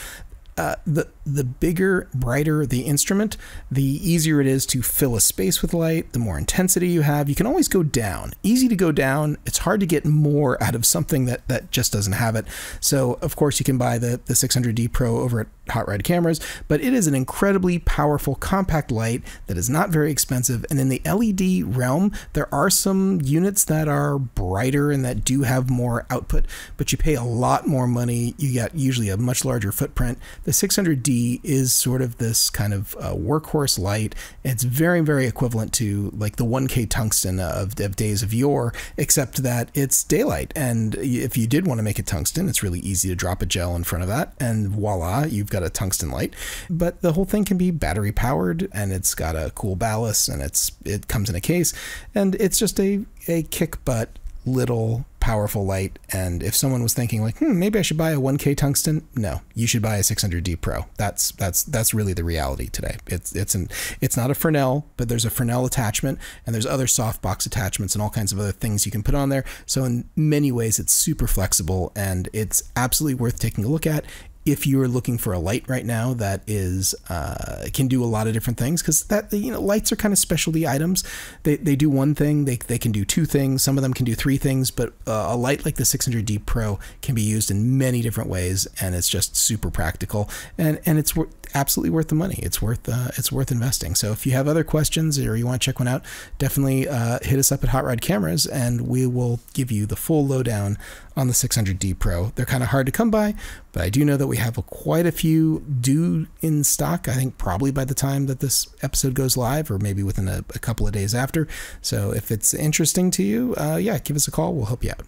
uh, the the bigger, brighter the instrument, the easier it is to fill a space with light. The more intensity you have, you can always go down. Easy to go down. It's hard to get more out of something that that just doesn't have it. So of course you can buy the the 600D Pro over at Hot Rod Cameras, but it is an incredibly powerful compact light that is not very expensive. And in the LED realm, there are some units that are brighter and that do have more output, but you pay a lot more money. You get usually a much larger footprint. The 600D is sort of this kind of uh, workhorse light. It's very, very equivalent to like the 1K tungsten of, of days of yore, except that it's daylight. And if you did want to make it tungsten, it's really easy to drop a gel in front of that, and voila, you've got a tungsten light. But the whole thing can be battery powered, and it's got a cool ballast, and it's it comes in a case, and it's just a a kick butt little powerful light and if someone was thinking like hmm, maybe i should buy a 1k tungsten no you should buy a 600d pro. That's that's that's really the reality today. It's it's an it's not a fresnel but there's a fresnel attachment and there's other softbox attachments and all kinds of other things you can put on there. So in many ways it's super flexible and it's absolutely worth taking a look at if you're looking for a light right now that is uh, can do a lot of different things because that you know lights are kind of specialty items. They, they do one thing they, they can do two things some of them can do three things but uh, a light like the 600d pro can be used in many different ways and it's just super practical and and it's wor- absolutely worth the money. It's worth uh, it's worth investing. So if you have other questions or you want to check one out definitely uh, hit us up at hot rod cameras and we will give you the full lowdown on the 600D Pro. They're kind of hard to come by, but I do know that we have a, quite a few due in stock. I think probably by the time that this episode goes live, or maybe within a, a couple of days after. So if it's interesting to you, uh, yeah, give us a call. We'll help you out.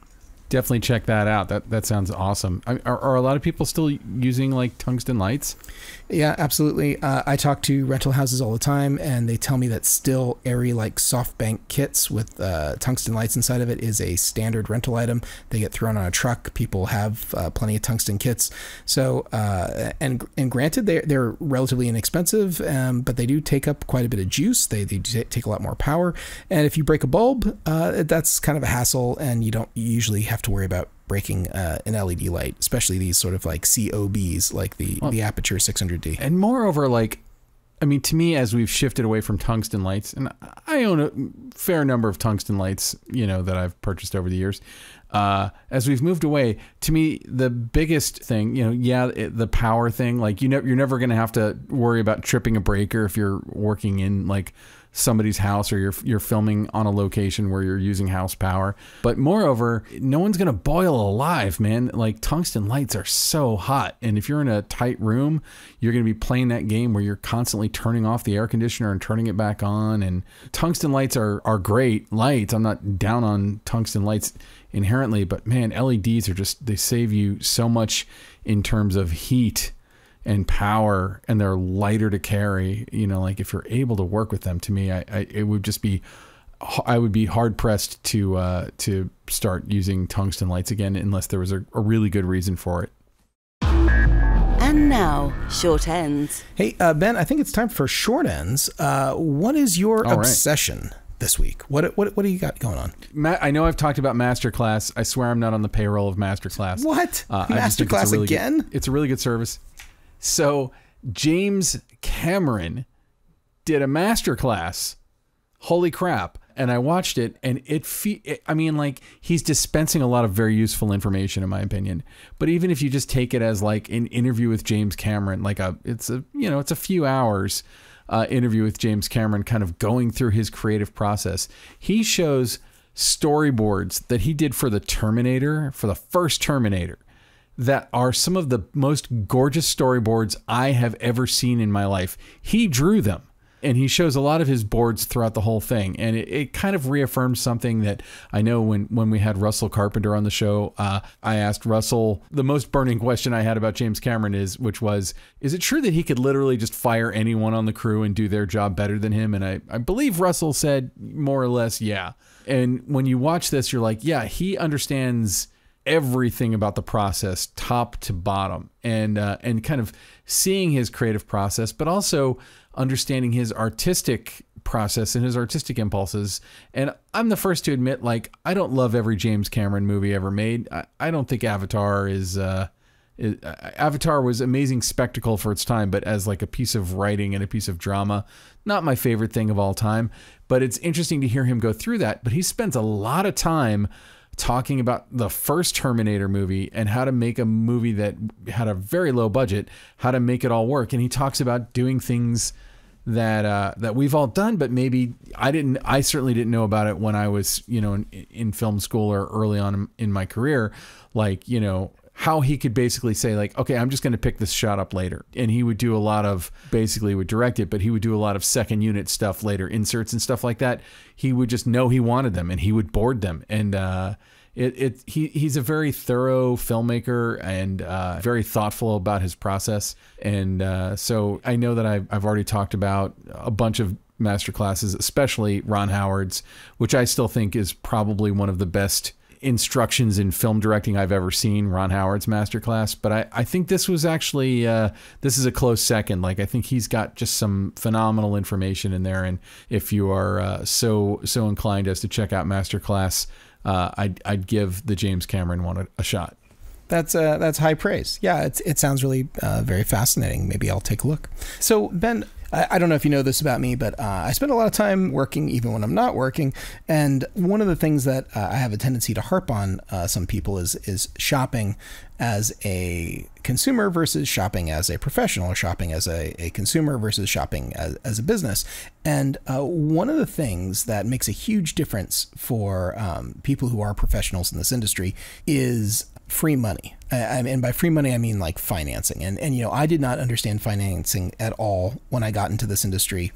Definitely check that out. That that sounds awesome. I- Are, are a lot of people still using like tungsten lights? Yeah, absolutely. Uh, I talk to rental houses all the time, and they tell me that still Arri like SoftBank kits with uh, tungsten lights inside of it is a standard rental item. They get thrown on a truck. People have uh, plenty of tungsten kits. So, uh, and and granted, they're they're relatively inexpensive, um, but they do take up quite a bit of juice. They they take a lot more power, and if you break a bulb, uh, that's kind of a hassle, and you don't usually have to worry about breaking uh, an LED light, especially these sort of like COBs, like the the Aputure 600D. And moreover, like, I mean, to me, as we've shifted away from tungsten lights, and I own a fair number of tungsten lights, you know, that I've purchased over the years. Uh, as we've moved away, to me, the biggest thing, you know, yeah, it, the power thing, like you never, you're never going to have to worry about tripping a breaker if you're working in like somebody's house or you're you're filming on a location where you're using house power. But moreover, no one's gonna boil alive, man. Like tungsten lights are so hot, and if you're in a tight room, you're gonna be playing that game where you're constantly turning off the air conditioner and turning it back on. And tungsten lights are are great lights. I'm not down on tungsten lights inherently, but man, LEDs are just they save you so much in terms of heat and power and they're lighter to carry you know like if you're able to work with them to me i, I it would just be i would be hard pressed to uh, to start using tungsten lights again unless there was a, a really good reason for it And now, short ends. Hey, uh, Ben, I think it's time for short ends. Uh, what is your All right. obsession this week? What, what what do you got going on? Matt, I know I've talked about Masterclass. I swear I'm not on the payroll of Masterclass. What? I just think it's a Masterclass good- again? it's a really good service. So James Cameron did a masterclass. Holy crap! And I watched it, and it. Fe- it- I mean, like he's dispensing a lot of very useful information, in my opinion. But even if you just take it as like an interview with James Cameron, like a, it's a, you know, it's a few hours uh, interview with James Cameron, kind of going through his creative process. He shows storyboards that he did for the Terminator, for the first Terminator that are some of the most gorgeous storyboards I have ever seen in my life. He drew them. And he shows a lot of his boards throughout the whole thing, and it, it kind of reaffirms something that I know when when we had Russell Carpenter on the show. Uh, I asked Russell the most burning question I had about James Cameron is, which was, is it true that he could literally just fire anyone on the crew and do their job better than him? And I I believe Russell said more or less, yeah. And when you watch this, you're like, yeah, he understands everything about the process top to bottom and uh, and kind of seeing his creative process but also understanding his artistic process and his artistic impulses and i'm the first to admit like i don't love every james cameron movie ever made i, I don't think avatar is uh is- Avatar was amazing spectacle for its time, but as like a piece of writing and a piece of drama, not my favorite thing of all time. But it's interesting to hear him go through that. But he spends a lot of time talking about the first Terminator movie and how to make a movie that had a very low budget, how to make it all work. And he talks about doing things that uh, that we've all done, but maybe I didn't. I certainly didn't know about it when I was, you know, in, in film school or early on in, in my career. Like, you know, how he could basically say like, okay, I'm just going to pick this shot up later, and he would do a lot of basically would direct it, but he would do a lot of second unit stuff later, inserts and stuff like that. He would just know he wanted them, and he would board them, and uh, it, it he he's a very thorough filmmaker and uh, very thoughtful about his process. And uh, so I know that I've, I've already talked about a bunch of master classes, especially Ron Howard's, which I still think is probably one of the best instructions in film directing I've ever seen. Ron Howard's masterclass, but I, I think this was actually uh, this is a close second. Like I think he's got just some phenomenal information in there, and if you are uh, so so inclined as to check out masterclass uh, I'd, I'd give the James Cameron one a, a shot. That's uh, that's high praise. Yeah, it's, it sounds really uh, very fascinating. Maybe I'll take a look. So Ben, I, I don't know if you know this about me, but uh, I spend a lot of time working, even when I'm not working. And one of the things that uh, I have a tendency to harp on uh, some people is is shopping as a consumer versus shopping as a professional, or shopping as a, a consumer versus shopping as, as a business. And uh, one of the things that makes a huge difference for um, people who are professionals in this industry is free money. I, mean, by free money, I mean like financing. And, and, you know, I did not understand financing at all when I got into this industry,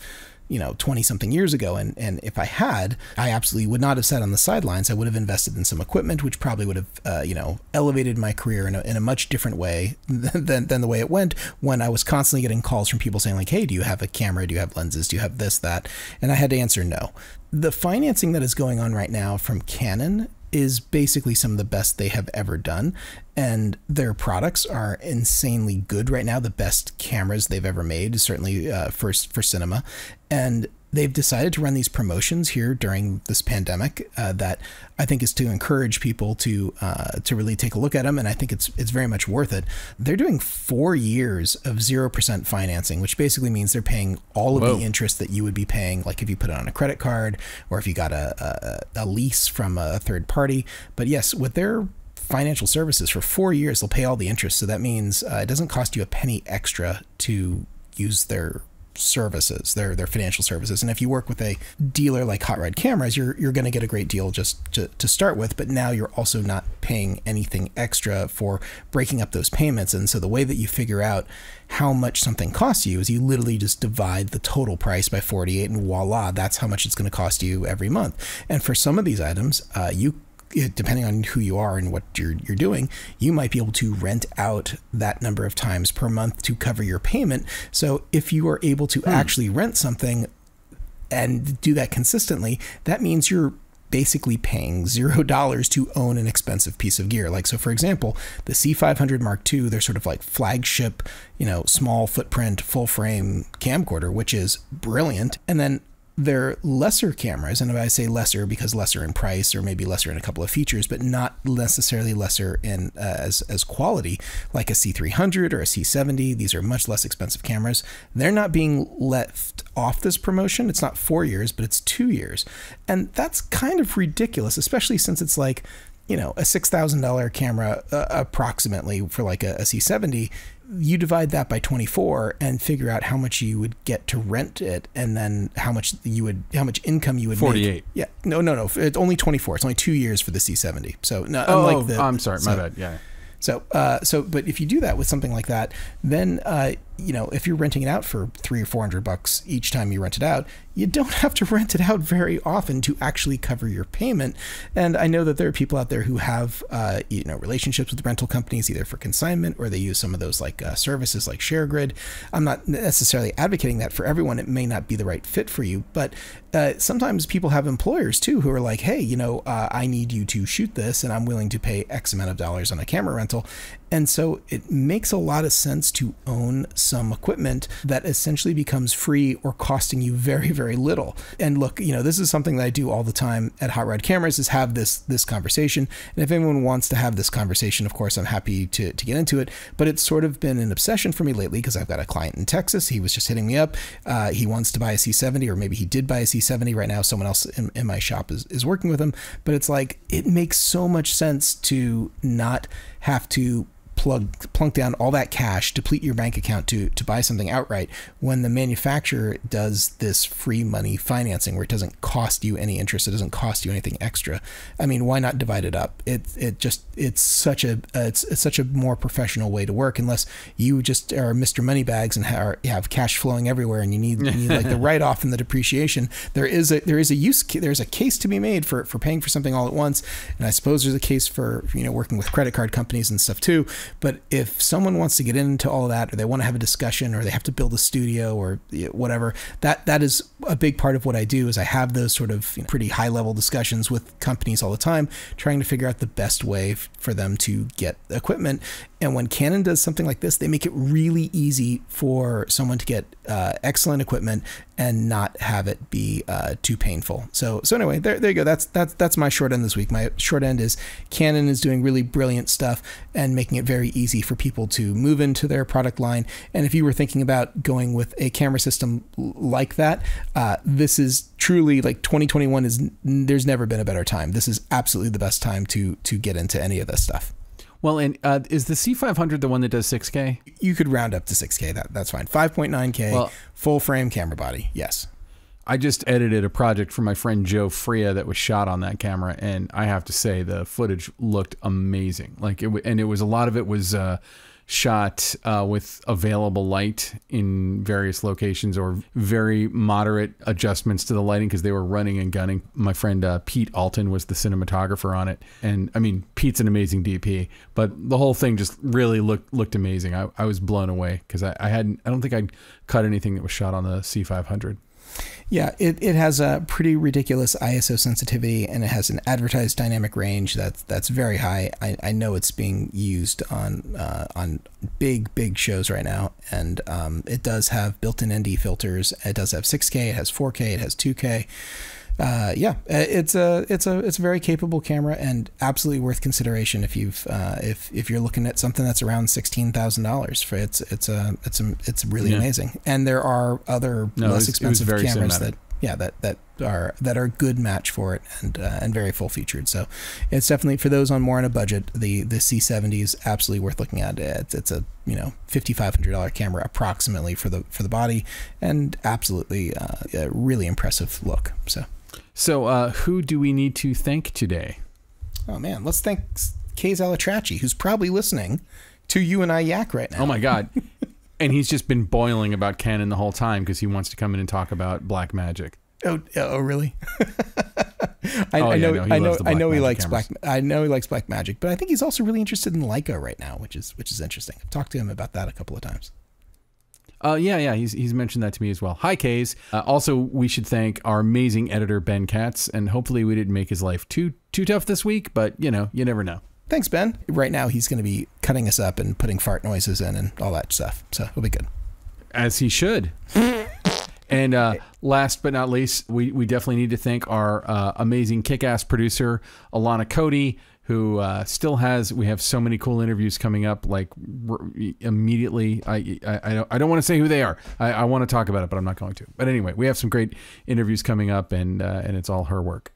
you know, 20 something years ago. And, and if I had, I absolutely would not have sat on the sidelines. I would have invested in some equipment, which probably would have, uh, you know, elevated my career in a, in a much different way than, than the way it went when I was constantly getting calls from people saying like, Hey, do you have a camera? Do you have lenses? Do you have this, that? And I had to answer no. The financing that is going on right now from Canon is basically some of the best they have ever done. And their products are insanely good right now. The best cameras they've ever made, certainly uh, for, for cinema. And they've decided to run these promotions here during this pandemic uh, that I think is to encourage people to uh, to really take a look at them, and I think it's it's very much worth it. They're doing four years of zero percent financing, which basically means they're paying all of Whoa. the interest that you would be paying, like if you put it on a credit card or if you got a, a, a lease from a third party. But yes, with their financial services for four years, they'll pay all the interest. So that means uh, it doesn't cost you a penny extra to use their services, their their financial services. And if you work with a dealer like Hot Rod Cameras, you're you're going to get a great deal just to, to start with. But now you're also not paying anything extra for breaking up those payments. And so the way that you figure out how much something costs you is you literally just divide the total price by 48, and voila, that's how much it's going to cost you every month. And for some of these items, uh, you depending on who you are and what you're you're doing, you might be able to rent out that number of times per month to cover your payment. So if you are able to hmm. actually rent something and do that consistently, that means you're basically paying zero dollars to own an expensive piece of gear. Like so, for example, the C500 Mark II, they're sort of like flagship, you know, small footprint, full frame camcorder, which is brilliant. And then they're lesser cameras, and I say lesser because lesser in price or maybe lesser in a couple of features, but not necessarily lesser in uh, as as quality, like a C300 or a C70. These are much less expensive cameras. They're not being left off this promotion. It's not four years, but it's two years, and that's kind of ridiculous, especially since it's like you know a six thousand dollar camera uh, approximately for like a, a C70 you divide that by 24 and figure out how much you would get to rent it and then how much you would how much income you would 48. make. yeah no no no it's only 24 it's only two years for the c70 so no, Oh, unlike the I'm sorry, my bad. Yeah. so, uh, so, but if you do that with something like that, then uh, you know if you're renting it out for three or four hundred bucks each time you rent it out, you don't have to rent it out very often to actually cover your payment. And I know that there are people out there who have uh, you know relationships with rental companies either for consignment or they use some of those like uh, services like ShareGrid. I'm not necessarily advocating that for everyone. It may not be the right fit for you, but uh, sometimes people have employers too who are like, hey, you know, uh, I need you to shoot this, and I'm willing to pay X amount of dollars on a camera rental. And so it makes a lot of sense to own some equipment that essentially becomes free or costing you very, very little. And look, you know, this is something that I do all the time at Hot Rod Cameras is have this this conversation. And if anyone wants to have this conversation, of course, I'm happy to, to get into it. But it's sort of been an obsession for me lately because I've got a client in Texas. He was just hitting me up. Uh, he wants to buy a C70, or maybe he did buy a C70 right now. Someone else in, in my shop is, is working with him. But it's like, it makes so much sense to not have to plug plunk down all that cash, deplete your bank account to to buy something outright when the manufacturer does this free money financing where it doesn't cost you any interest, it doesn't cost you anything extra. I mean, why not divide it up? It it just it's such a uh, it's, it's such a more professional way to work unless you just are Mr. Moneybags and have, have cash flowing everywhere and you need, you need like the write off and the depreciation. There is a there is a use there's a case to be made for for paying for something all at once, and I suppose there's a case for you know working with credit card companies and stuff too. But if someone wants to get into all that, or they want to have a discussion, or they have to build a studio, or whatever, that that is a big part of what I do. Is I have those sort of you know, pretty high level discussions with companies all the time, trying to figure out the best way for them to get equipment. And when Canon does something like this, they make it really easy for someone to get uh, excellent equipment and not have it be uh, too painful. So, so anyway, there, there you go. That's that's that's my short end this week. My short end is Canon is doing really brilliant stuff and making it very easy for people to move into their product line. And if you were thinking about going with a camera system like that, uh, this is truly like 2021 is. There's never been a better time. This is absolutely the best time to to get into any of this stuff. Well, and uh, is the C500 the one that does 6K? You could round up to 6K. That that's fine. 5.9K, Well- full frame camera body. Yes. I just edited a project for my friend Joe Freya that was shot on that camera, and I have to say the footage looked amazing. Like it, and it was a lot of it was uh, shot uh, with available light in various locations or very moderate adjustments to the lighting because they were running and gunning. My friend uh, Pete Alton was the cinematographer on it, and I mean Pete's an amazing DP, but the whole thing just really looked looked amazing. I, I was blown away because I, I hadn't I don't think I'd cut anything that was shot on the C500. Yeah, it, it has a pretty ridiculous ISO sensitivity and it has an advertised dynamic range that's that's very high. I, I know it's being used on uh, on big big shows right now, and um, it does have built-in ND filters. It does have 6K, it has 4K, it has 2K. Uh, yeah, it's a it's a it's a very capable camera and absolutely worth consideration if you've uh, if if you're looking at something that's around sixteen thousand dollars for it's it's a it's a, it's really Yeah. amazing. And there are other No, less was- expensive cameras cinematic. that yeah that that are that are a good match for it and uh, and very full featured. So it's definitely for those on more on a budget. The the C70 is absolutely worth looking at. It's it's a you know fifty five hundred dollar camera approximately for the for the body and absolutely uh, a really impressive look. So. So, uh, who do we need to thank today? Oh man, let's thank Kays Al-Atrakchi, who's probably listening to you and I yak right now. Oh my God. and he's just been boiling about Canon the whole time because he wants to come in and talk about Blackmagic. Oh, oh really? I, Oh, I yeah, know, no, he I know, I know he likes cameras. black. I know he likes Blackmagic, but I think he's also really interested in Leica right now, which is which is interesting. I've talked to him about that a couple of times. Uh, yeah, yeah, he's, he's mentioned that to me as well. Hi, Kays. Uh, also, we should thank our amazing editor, Ben Katz, and hopefully we didn't make his life too too tough this week, but, you know, you never know. Thanks, Ben. Right now, he's going to be cutting us up and putting fart noises in and all that stuff, so it'll be good. As he should. and uh, last but not least, we, we definitely need to thank our uh, amazing kick ass producer, Alana Cody, who uh, still has. We have so many cool interviews coming up, like immediately. I, I, I don't, I don't want to say who they are. I, I want to talk about it, but I'm not going to. But anyway, we have some great interviews coming up, and, uh, and it's all her work.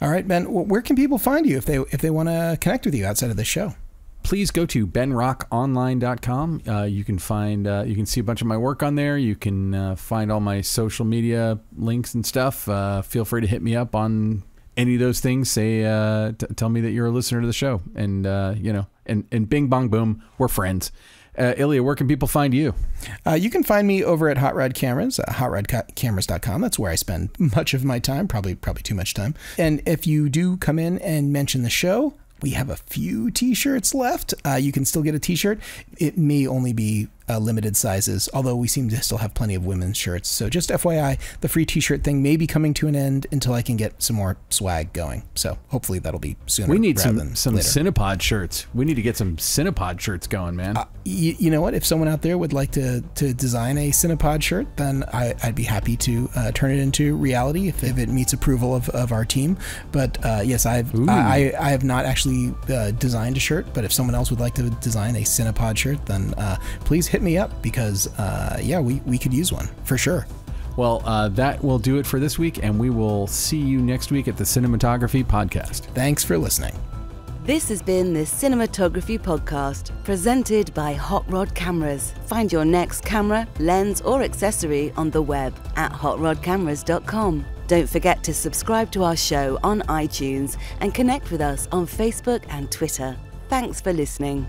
All right, Ben. Where can people find you if they if they want to connect with you outside of the show? please go to benrockonline.com. Uh, you can find, uh, you can see a bunch of my work on there. You can uh, find all my social media links and stuff. Uh, feel free to hit me up on any of those things. Say, uh, t- tell me that you're a listener to the show, and uh, you know, and and bing bong boom, we're friends. Uh, Illya, where can people find you? Uh, you can find me over at Hot Rod Cameras, uh, hotrodcameras.com. That's where I spend much of my time, probably probably too much time. And if you do come in and mention the show, we have a few T-shirts left. Uh, you can still get a T-shirt. It may only be uh, limited sizes, although we seem to still have plenty of women's shirts. So just FYI, the free T-shirt thing may be coming to an end until I can get some more swag going. So hopefully that'll be sooner. We need some some later. Cinepod shirts. We need to get some Cinepod shirts going, man. you, you know what? If someone out there would like to, to design a Cinepod shirt, then I, I'd be happy to uh, turn it into reality if, if it meets approval of, of our team. But uh, yes, I've I, I have not actually uh, designed a shirt. But if someone else would like to design a Cinepod shirt, then uh, please hit me up because uh, yeah, we, we could use one for sure. well, uh, that will do it for this week, and we will see you next week at the Cinematography Podcast. Thanks for listening. This has been the Cinematography Podcast, presented by Hot Rod Cameras. Find your next camera, lens, or accessory on the web at hotrodcameras.com. Don't forget to subscribe to our show on iTunes and connect with us on Facebook and Twitter. Thanks for listening.